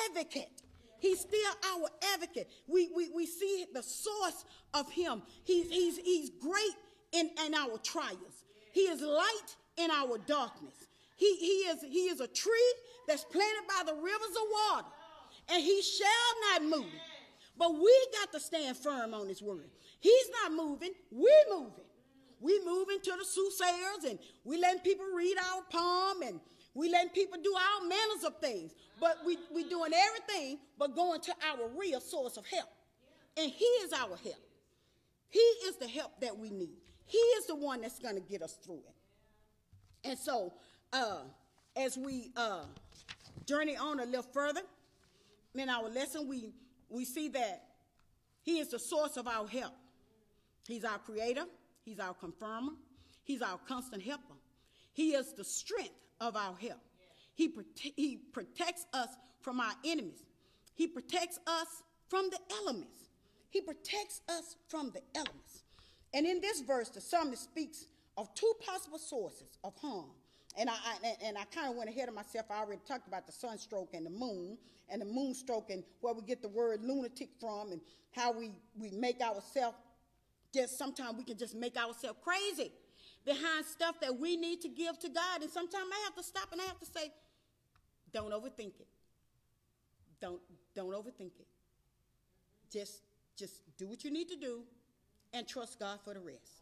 advocate. He's still our advocate. We, we, we see the source of him. He's, he's, he's great in, in our trials. He is light in our darkness. He, he, is, he is a tree that's planted by the rivers of water, and he shall not move. But we got to stand firm on his word. He's not moving, we're moving. We moving to the soothsayers and we letting people read our palm and we letting people do all manners of things. But we we doing everything but going to our real source of help. And he is our help. He is the help that we need. He is the one that's going to get us through it. And so, uh, as we uh, journey on a little further in our lesson, we, we see that He is the source of our help. He's our creator, He's our confirmer. He's our constant helper. He is the strength of our help. He, prote- he protects us from our enemies. He protects us from the elements. He protects us from the elements. And in this verse, the psalmist speaks of two possible sources of harm. And I, I and I kind of went ahead of myself. I already talked about the sunstroke and the moon, and the moonstroke and where we get the word lunatic from, and how we, we make ourselves just sometimes we can just make ourselves crazy behind stuff that we need to give to God. And sometimes I have to stop and I have to say, don't overthink it. Don't don't overthink it. Just just do what you need to do and trust God for the rest.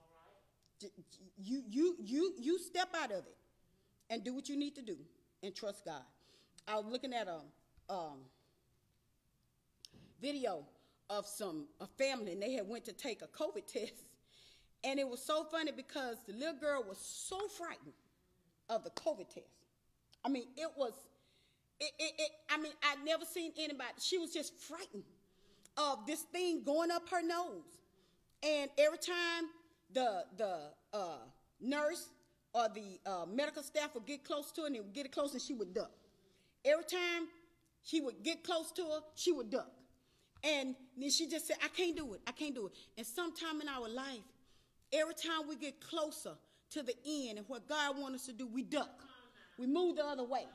You you you you step out of it and do what you need to do and trust God. I was looking at a um, video of some a family and they had went to take a COVID test. And it was so funny because the little girl was so frightened of the COVID test. I mean, it was, it, it, it I mean, I'd never seen anybody, she was just frightened of this thing going up her nose. And every time the, the uh, nurse or the uh, medical staff would get close to her and they would get it close and she would duck. Every time she would get close to her, she would duck. And then she just said, I can't do it. I can't do it. And sometime in our life, every time we get closer to the end and what God wants us to do, we duck. We move the other way.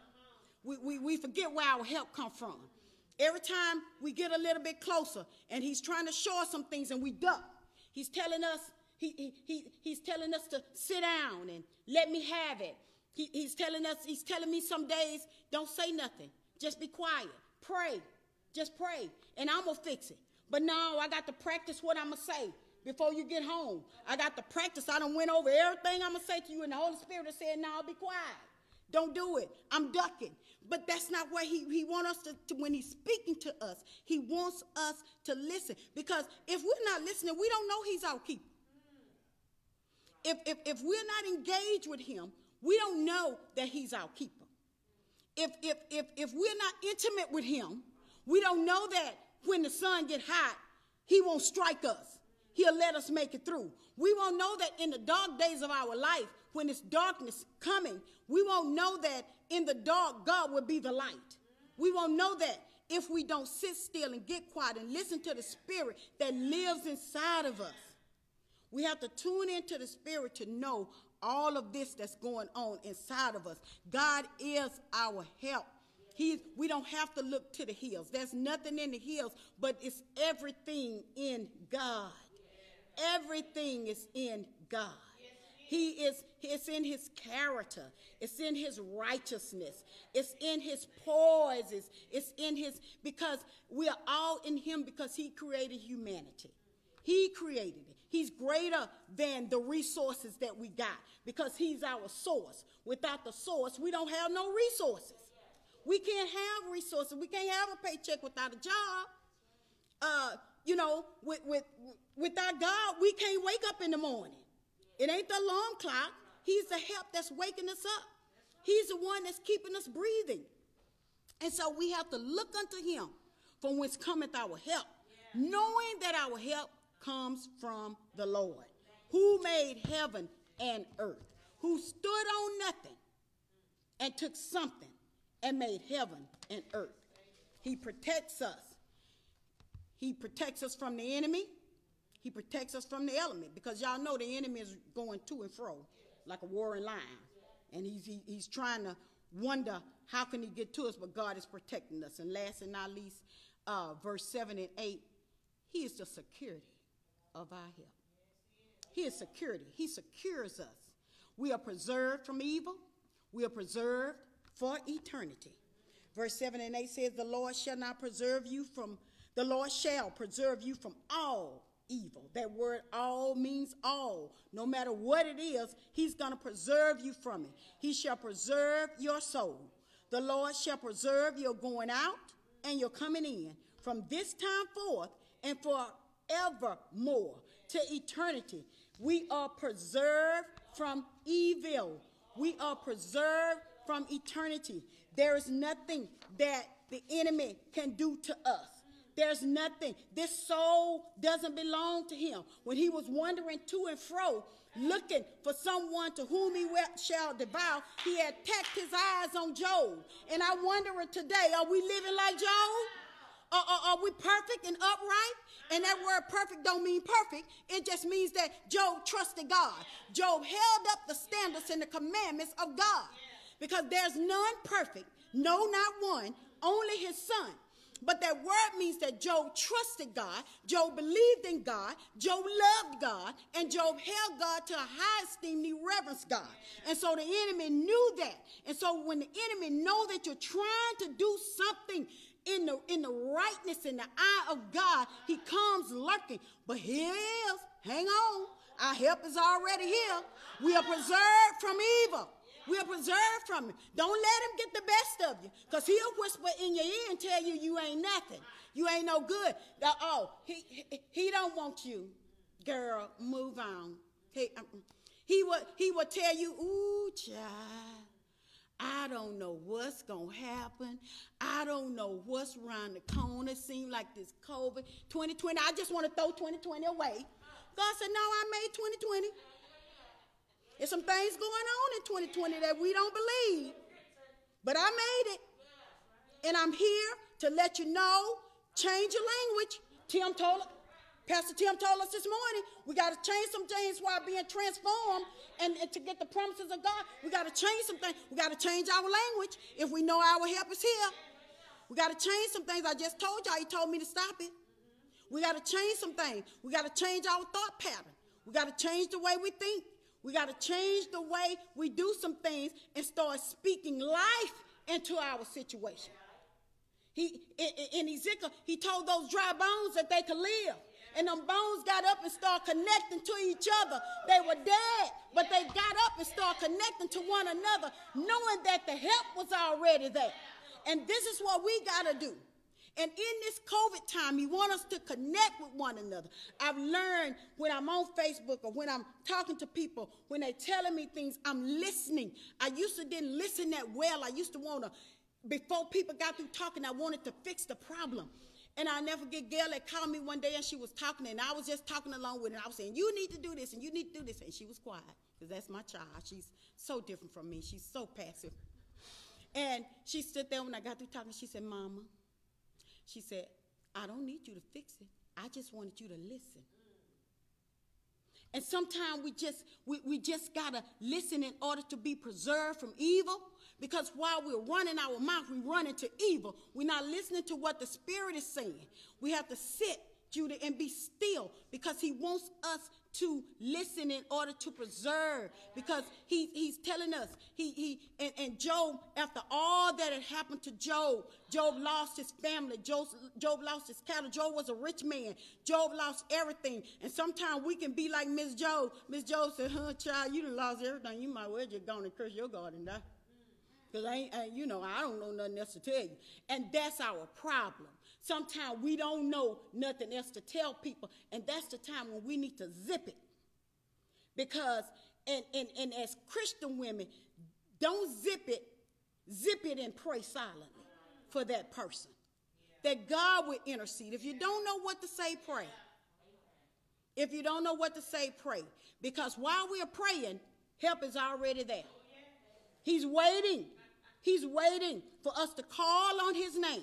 We, we, we forget where our help come from. Every time we get a little bit closer and he's trying to show us some things and we duck, he's telling us, he, he, he, he's telling us to sit down and let me have it. He, he's telling us, he's telling me some days, don't say nothing. Just be quiet. Pray. Just pray. And I'm going to fix it. But no, I got to practice what I'm going to say before you get home. I got to practice. I done went over everything I'm going to say to you, and the Holy Spirit is saying, now be quiet. Don't do it. I'm ducking. But that's not what he, he wants us to, to, when he's speaking to us, he wants us to listen. Because if we're not listening, we don't know he's our keeper. If, if, if we're not engaged with him, we don't know that he's our keeper. If, if, if, if we're not intimate with him, we don't know that when the sun get hot, he won't strike us. He'll let us make it through. We won't know that in the dark days of our life, when it's darkness coming, we won't know that in the dark, God will be the light. We won't know that if we don't sit still and get quiet and listen to the spirit that lives inside of us. We have to tune into the spirit to know all of this that's going on inside of us. God is our help. He, we don't have to look to the hills. There's nothing in the hills, but it's everything in God. Everything is in God. He is, it's in his character. It's in his righteousness. It's in his poises. It's in his, because we are all in him because he created humanity. He created it. He's greater than the resources that we got because he's our source. Without the source, we don't have no resources. We can't have resources. We can't have a paycheck without a job. Uh, you know, with, with, without God, we can't wake up in the morning. It ain't the alarm clock. He's the help that's waking us up. He's the one that's keeping us breathing. And so we have to look unto him from whence cometh our help, knowing that our help comes from the Lord, who made heaven and earth, who stood on nothing and took something and made heaven and earth. He protects us. He protects us from the enemy. He protects us from the element because y'all know the enemy is going to and fro like a roaring lion. And he's, he, he's trying to wonder how can he get to us, but God is protecting us. And last and not least, uh, verse 7 and 8, he is the security of our help. He is security. He secures us. We are preserved from evil. We are preserved for eternity. Verse 7 and 8 says, The Lord shall not preserve you from, the Lord shall preserve you from all evil. That word all means all. No matter what it is, he's going to preserve you from it. He shall preserve your soul. The Lord shall preserve your going out and your coming in from this time forth and forevermore to eternity. We are preserved from evil. We are preserved from eternity. There is nothing that the enemy can do to us. There's nothing. This soul doesn't belong to him. When he was wandering to and fro, looking for someone to whom he shall devour, he had tacked his eyes on Job. And I wonder today, are we living like Job? Are, are, are we perfect and upright? And that word perfect don't mean perfect. It just means that Job trusted God. Job held up the standards and the commandments of God. Because there's none perfect, no, not one, only his son. But that word means that Job trusted God, Job believed in God, Job loved God, and Job held God to a high esteem. He reverenced God. And so the enemy knew that. And so when the enemy know that you're trying to do something in the in the rightness in the eye of God, he comes lurking. But here he is. Hang on. Our help is already here. We are preserved from evil. We are preserved from him. Don't let him get the best of you because he'll whisper in your ear and tell you you ain't nothing. You ain't no good. Oh, he, he, don't want you. Girl, move on. He, um, he, would, he would tell you, ooh, child, I don't know what's going to happen. I don't know what's around the corner. Seem like this COVID 2020. I just want to throw 2020 away. God said, no, I made 2020. There's some things going on in 2020 that we don't believe. But I made it. And I'm here to let you know, change your language. Tim told Pastor Tim told us this morning, we got to change some things while being transformed and, and, to get the promises of God. We got to change some things. We got to change our language if we know our help is here. We got to change some things. I just told y'all, he told me to stop it. We got to change some things. We got to change our thought pattern. We got to change the way we think. We got to change the way we do some things and start speaking life into our situation. He in, Ezekiel, he told those dry bones that they could live. And them bones got up and started connecting to each other. They were dead, but they got up and started connecting to one another, knowing that the help was already there. And this is what we got to do. And in this COVID time, you want us to connect with one another. I've learned when I'm on Facebook or when I'm talking to people, when they're telling me things, I'm listening. I used to didn't listen that well. I used to want to, before people got through talking, I wanted to fix the problem. And I'll never forget Gail that called me one day and she was talking and I was just talking along with her. I was saying, you need to do this and you need to do this. And she was quiet because that's my child. She's so different from me. She's so passive. And she stood there when I got through talking. She said, Mama, she said, I don't need you to fix it. I just wanted you to listen. And sometimes we just we, we just gotta listen in order to be preserved from evil. Because while we're running our mouth, we run into evil. We're not listening to what the Spirit is saying. We have to sit, Judah, and be still because He wants us to listen in order to preserve. Because he, he's telling us he, he and, and Job after all that had happened to Job Job lost his family. Job, Job lost his cattle. Job was a rich man. Job lost everything. And sometimes we can be like miss Job. Miss Job said huh child you done lost everything. You might well just go and curse your god and die because I ain't, I, you know, I don't know nothing else to tell you. And that's our problem. Sometimes we don't know nothing else to tell people, and that's the time when we need to zip it. Because, and, and, and as Christian women, don't zip it, zip it and pray silently for that person. That God will intercede. If you don't know what to say, pray. If you don't know what to say, pray. Because while we are praying, help is already there. He's waiting. He's waiting for us to call on his name.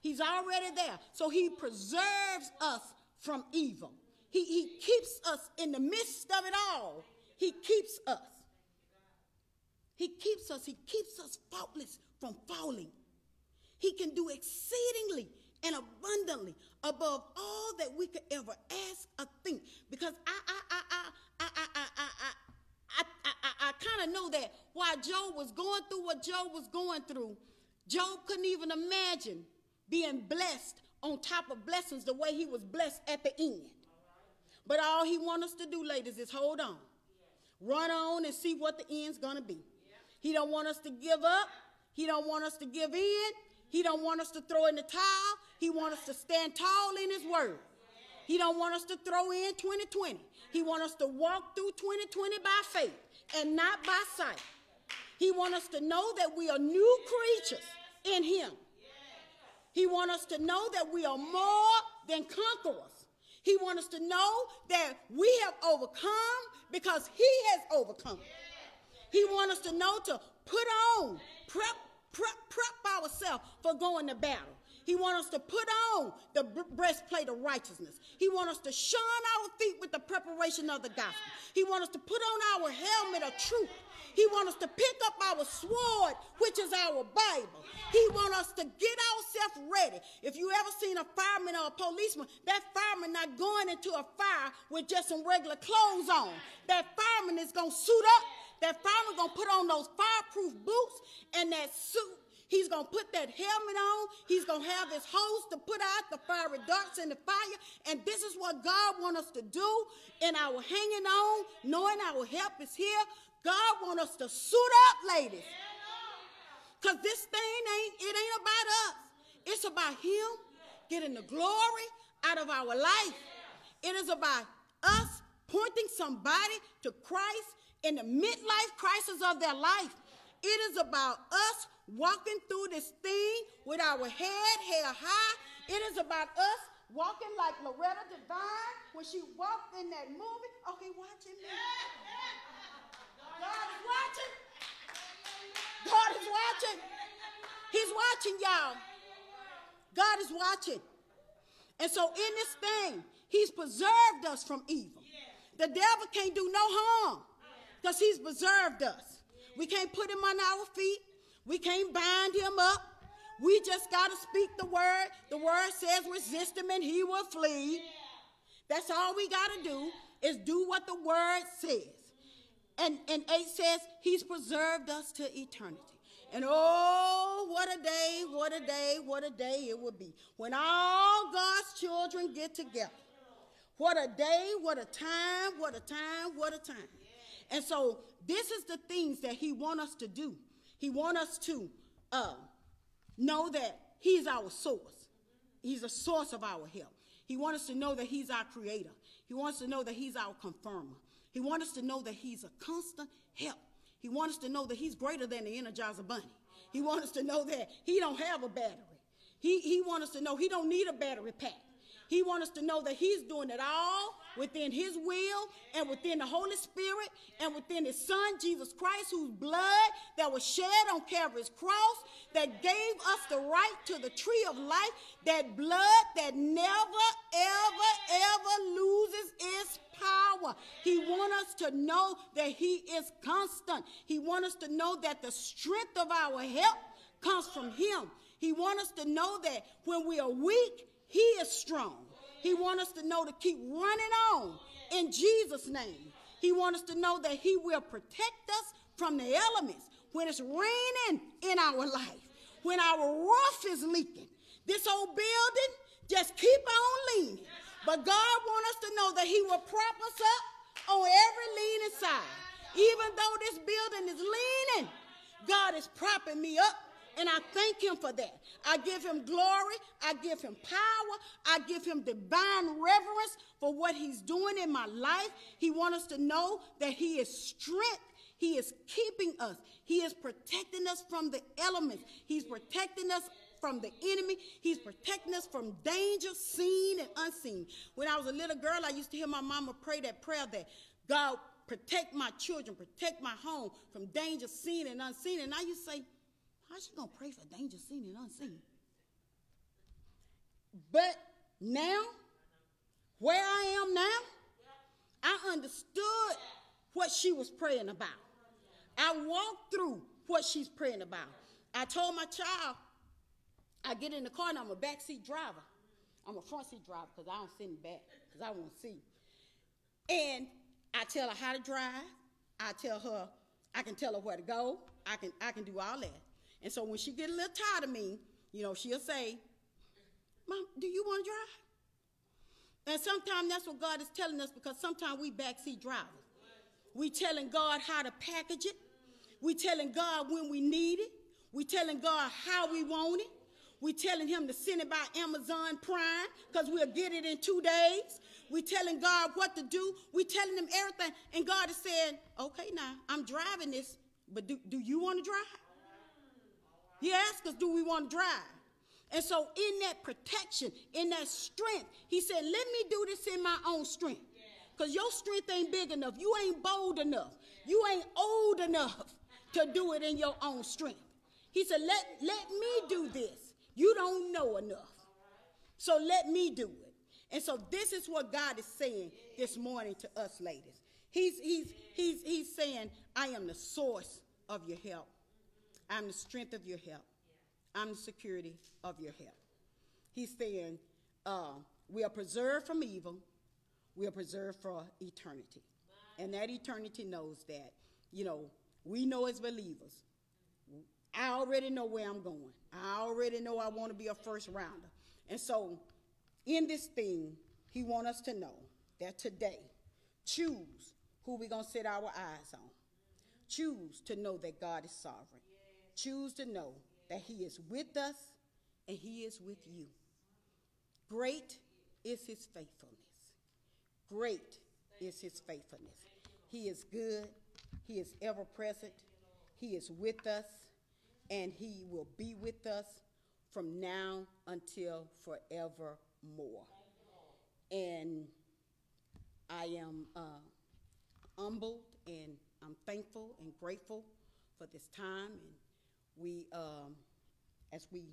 He's already there. So he preserves us from evil. He, he keeps us in the midst of it all. He keeps us. He keeps us. He keeps us faultless from falling. He can do exceedingly and abundantly above all that we could ever ask or think. Because I, I, I, I, I, I, I, I, I, I, I kind of know that while Job was going through what Job was going through, Job couldn't even imagine being blessed on top of blessings the way he was blessed at the end. But all he wants us to do, ladies, is hold on. Run on and see what the end's gonna be. He don't want us to give up. He don't want us to give in. He don't want us to throw in the towel. He wants us to stand tall in his word. He don't want us to throw in 2020. He want us to walk through 2020 by faith and not by sight. He want us to know that we are new creatures in him. He wants us to know that we are more than conquerors. He wants us to know that we have overcome because he has overcome. He wants us to know to put on, prep, prep, prep ourselves for going to battle. He wants us to put on the breastplate of righteousness. He wants us to shine our feet with the preparation of the gospel. He wants us to put on our helmet of truth. He wants us to pick up our sword, which is our Bible. He wants us to get ourselves ready. If you ever seen a fireman or a policeman, that fireman not going into a fire with just some regular clothes on. That fireman is going to suit up. That fireman going to put on those fireproof boots and that suit He's going to put that helmet on. He's going to have his hose to put out the fiery darts in the fire. And this is what God wants us to do in our hanging on, knowing our help is here. God wants us to suit up, ladies. Because this thing ain't, it ain't about us. It's about him getting the glory out of our life. It is about us pointing somebody to Christ in the midlife crisis of their life. It is about us walking through this thing with our head held high. It is about us walking like Loretta Devine when she walked in that movie. Okay, watching me. God is watching. God is watching. He's watching, y'all. God is watching. And so in this thing, he's preserved us from evil. The devil can't do no harm because he's preserved us. We can't put him on our feet. We can't bind him up. We just got to speak the word. The word says resist him and he will flee. That's all we got to do is do what the word says. And, and 8 says, He's preserved us to eternity. And oh, what a day, what a day, what a day it will be when all God's children get together. What a day, what a time, what a time, what a time. And so this is the things that he want us to do. He want us to uh, know that he's our source. He's a source of our help. He wants us to know that he's our creator. He wants to know that he's our confirmer. He wants us to know that he's a constant help. He wants us to know that he's greater than the Energizer Bunny. He wants us to know that he don't have a battery. He, he wants us to know he don't need a battery pack. He wants us to know that he's doing it all within his will and within the Holy Spirit and within his son, Jesus Christ, whose blood that was shed on Calvary's cross that gave us the right to the tree of life, that blood that never, ever, ever loses its power. He wants us to know that he is constant. He wants us to know that the strength of our help comes from him. He wants us to know that when we are weak, he is strong. He wants us to know to keep running on in Jesus' name. He wants us to know that He will protect us from the elements when it's raining in our life, when our roof is leaking. This old building, just keep on leaning. But God wants us to know that He will prop us up on every leaning side. Even though this building is leaning, God is propping me up and I thank him for that. I give him glory. I give him power. I give him divine reverence for what he's doing in my life. He wants us to know that he is strength. He is keeping us. He is protecting us from the elements. He's protecting us from the enemy. He's protecting us from danger, seen and unseen. When I was a little girl, I used to hear my mama pray that prayer that God protect my children, protect my home from danger, seen and unseen. And I used to say, How's she gonna pray for danger seen and unseen? But now, where I am now, I understood what she was praying about. I walked through what she's praying about. I told my child, I get in the car and I'm a backseat driver. I'm a front seat driver because I don't sit in the back because I want to see. And I tell her how to drive. I tell her, I can tell her where to go. I can, I can do all that. And so when she get a little tired of me, you know, she'll say, Mom, do you want to drive? And sometimes that's what God is telling us because sometimes we backseat drivers. We telling God how to package it. We telling God when we need it. We telling God how we want it. We telling him to send it by Amazon Prime because we'll get it in two days. We telling God what to do. We telling him everything. And God is saying, okay, now I'm driving this, but do, do you want to drive? He asked us, do we want to drive? And so, in that protection, in that strength, he said, Let me do this in my own strength. Because your strength ain't big enough. You ain't bold enough. You ain't old enough to do it in your own strength. He said, Let, let me do this. You don't know enough. So, let me do it. And so, this is what God is saying this morning to us, ladies. He's, he's, he's, he's saying, I am the source of your help. I'm the strength of your help. I'm the security of your help. He's saying, uh, we are preserved from evil. We are preserved for eternity. And that eternity knows that, you know, we know as believers, I already know where I'm going. I already know I want to be a first rounder. And so, in this thing, he wants us to know that today, choose who we're going to set our eyes on. Choose to know that God is sovereign choose to know that He is with us and He is with you. Great is His faithfulness. Great is His faithfulness. He is good, He is ever present, He is with us, and He will be with us from now until forevermore. And I am uh, humbled and I'm thankful and grateful for this time and we, um, as we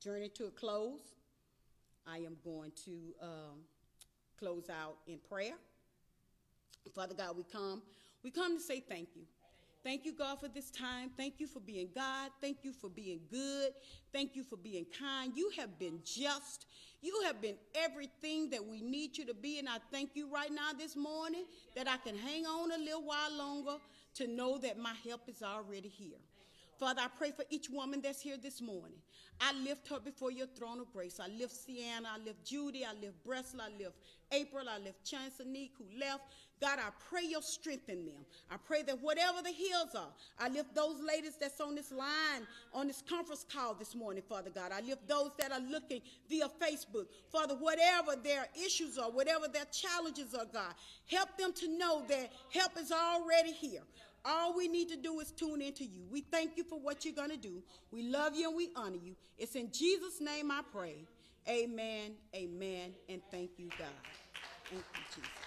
journey to a close, I am going to um, close out in prayer. Father God, we come, we come to say thank you. Thank you, God, for this time. Thank you for being God. Thank you for being good. Thank you for being kind. You have been just. You have been everything that we need you to be. And I thank you right now this morning that I can hang on a little while longer to know that my help is already here. Father, I pray for each woman that's here this morning. I lift her before your throne of grace. I lift Sienna, I lift Judy, I lift Bresla, I lift April, I lift Chancenique who left. God, I pray you'll strengthen them. I pray that whatever the hills are, I lift those ladies that's on this line, on this conference call this morning, Father God. I lift those that are looking via Facebook. Father, whatever their issues are, whatever their challenges are, God, help them to know that help is already here. All we need to do is tune into you. We thank you for what you're going to do. We love you and we honor you. It's in Jesus' name I pray. Amen, amen, and thank you, God. Thank you, Jesus.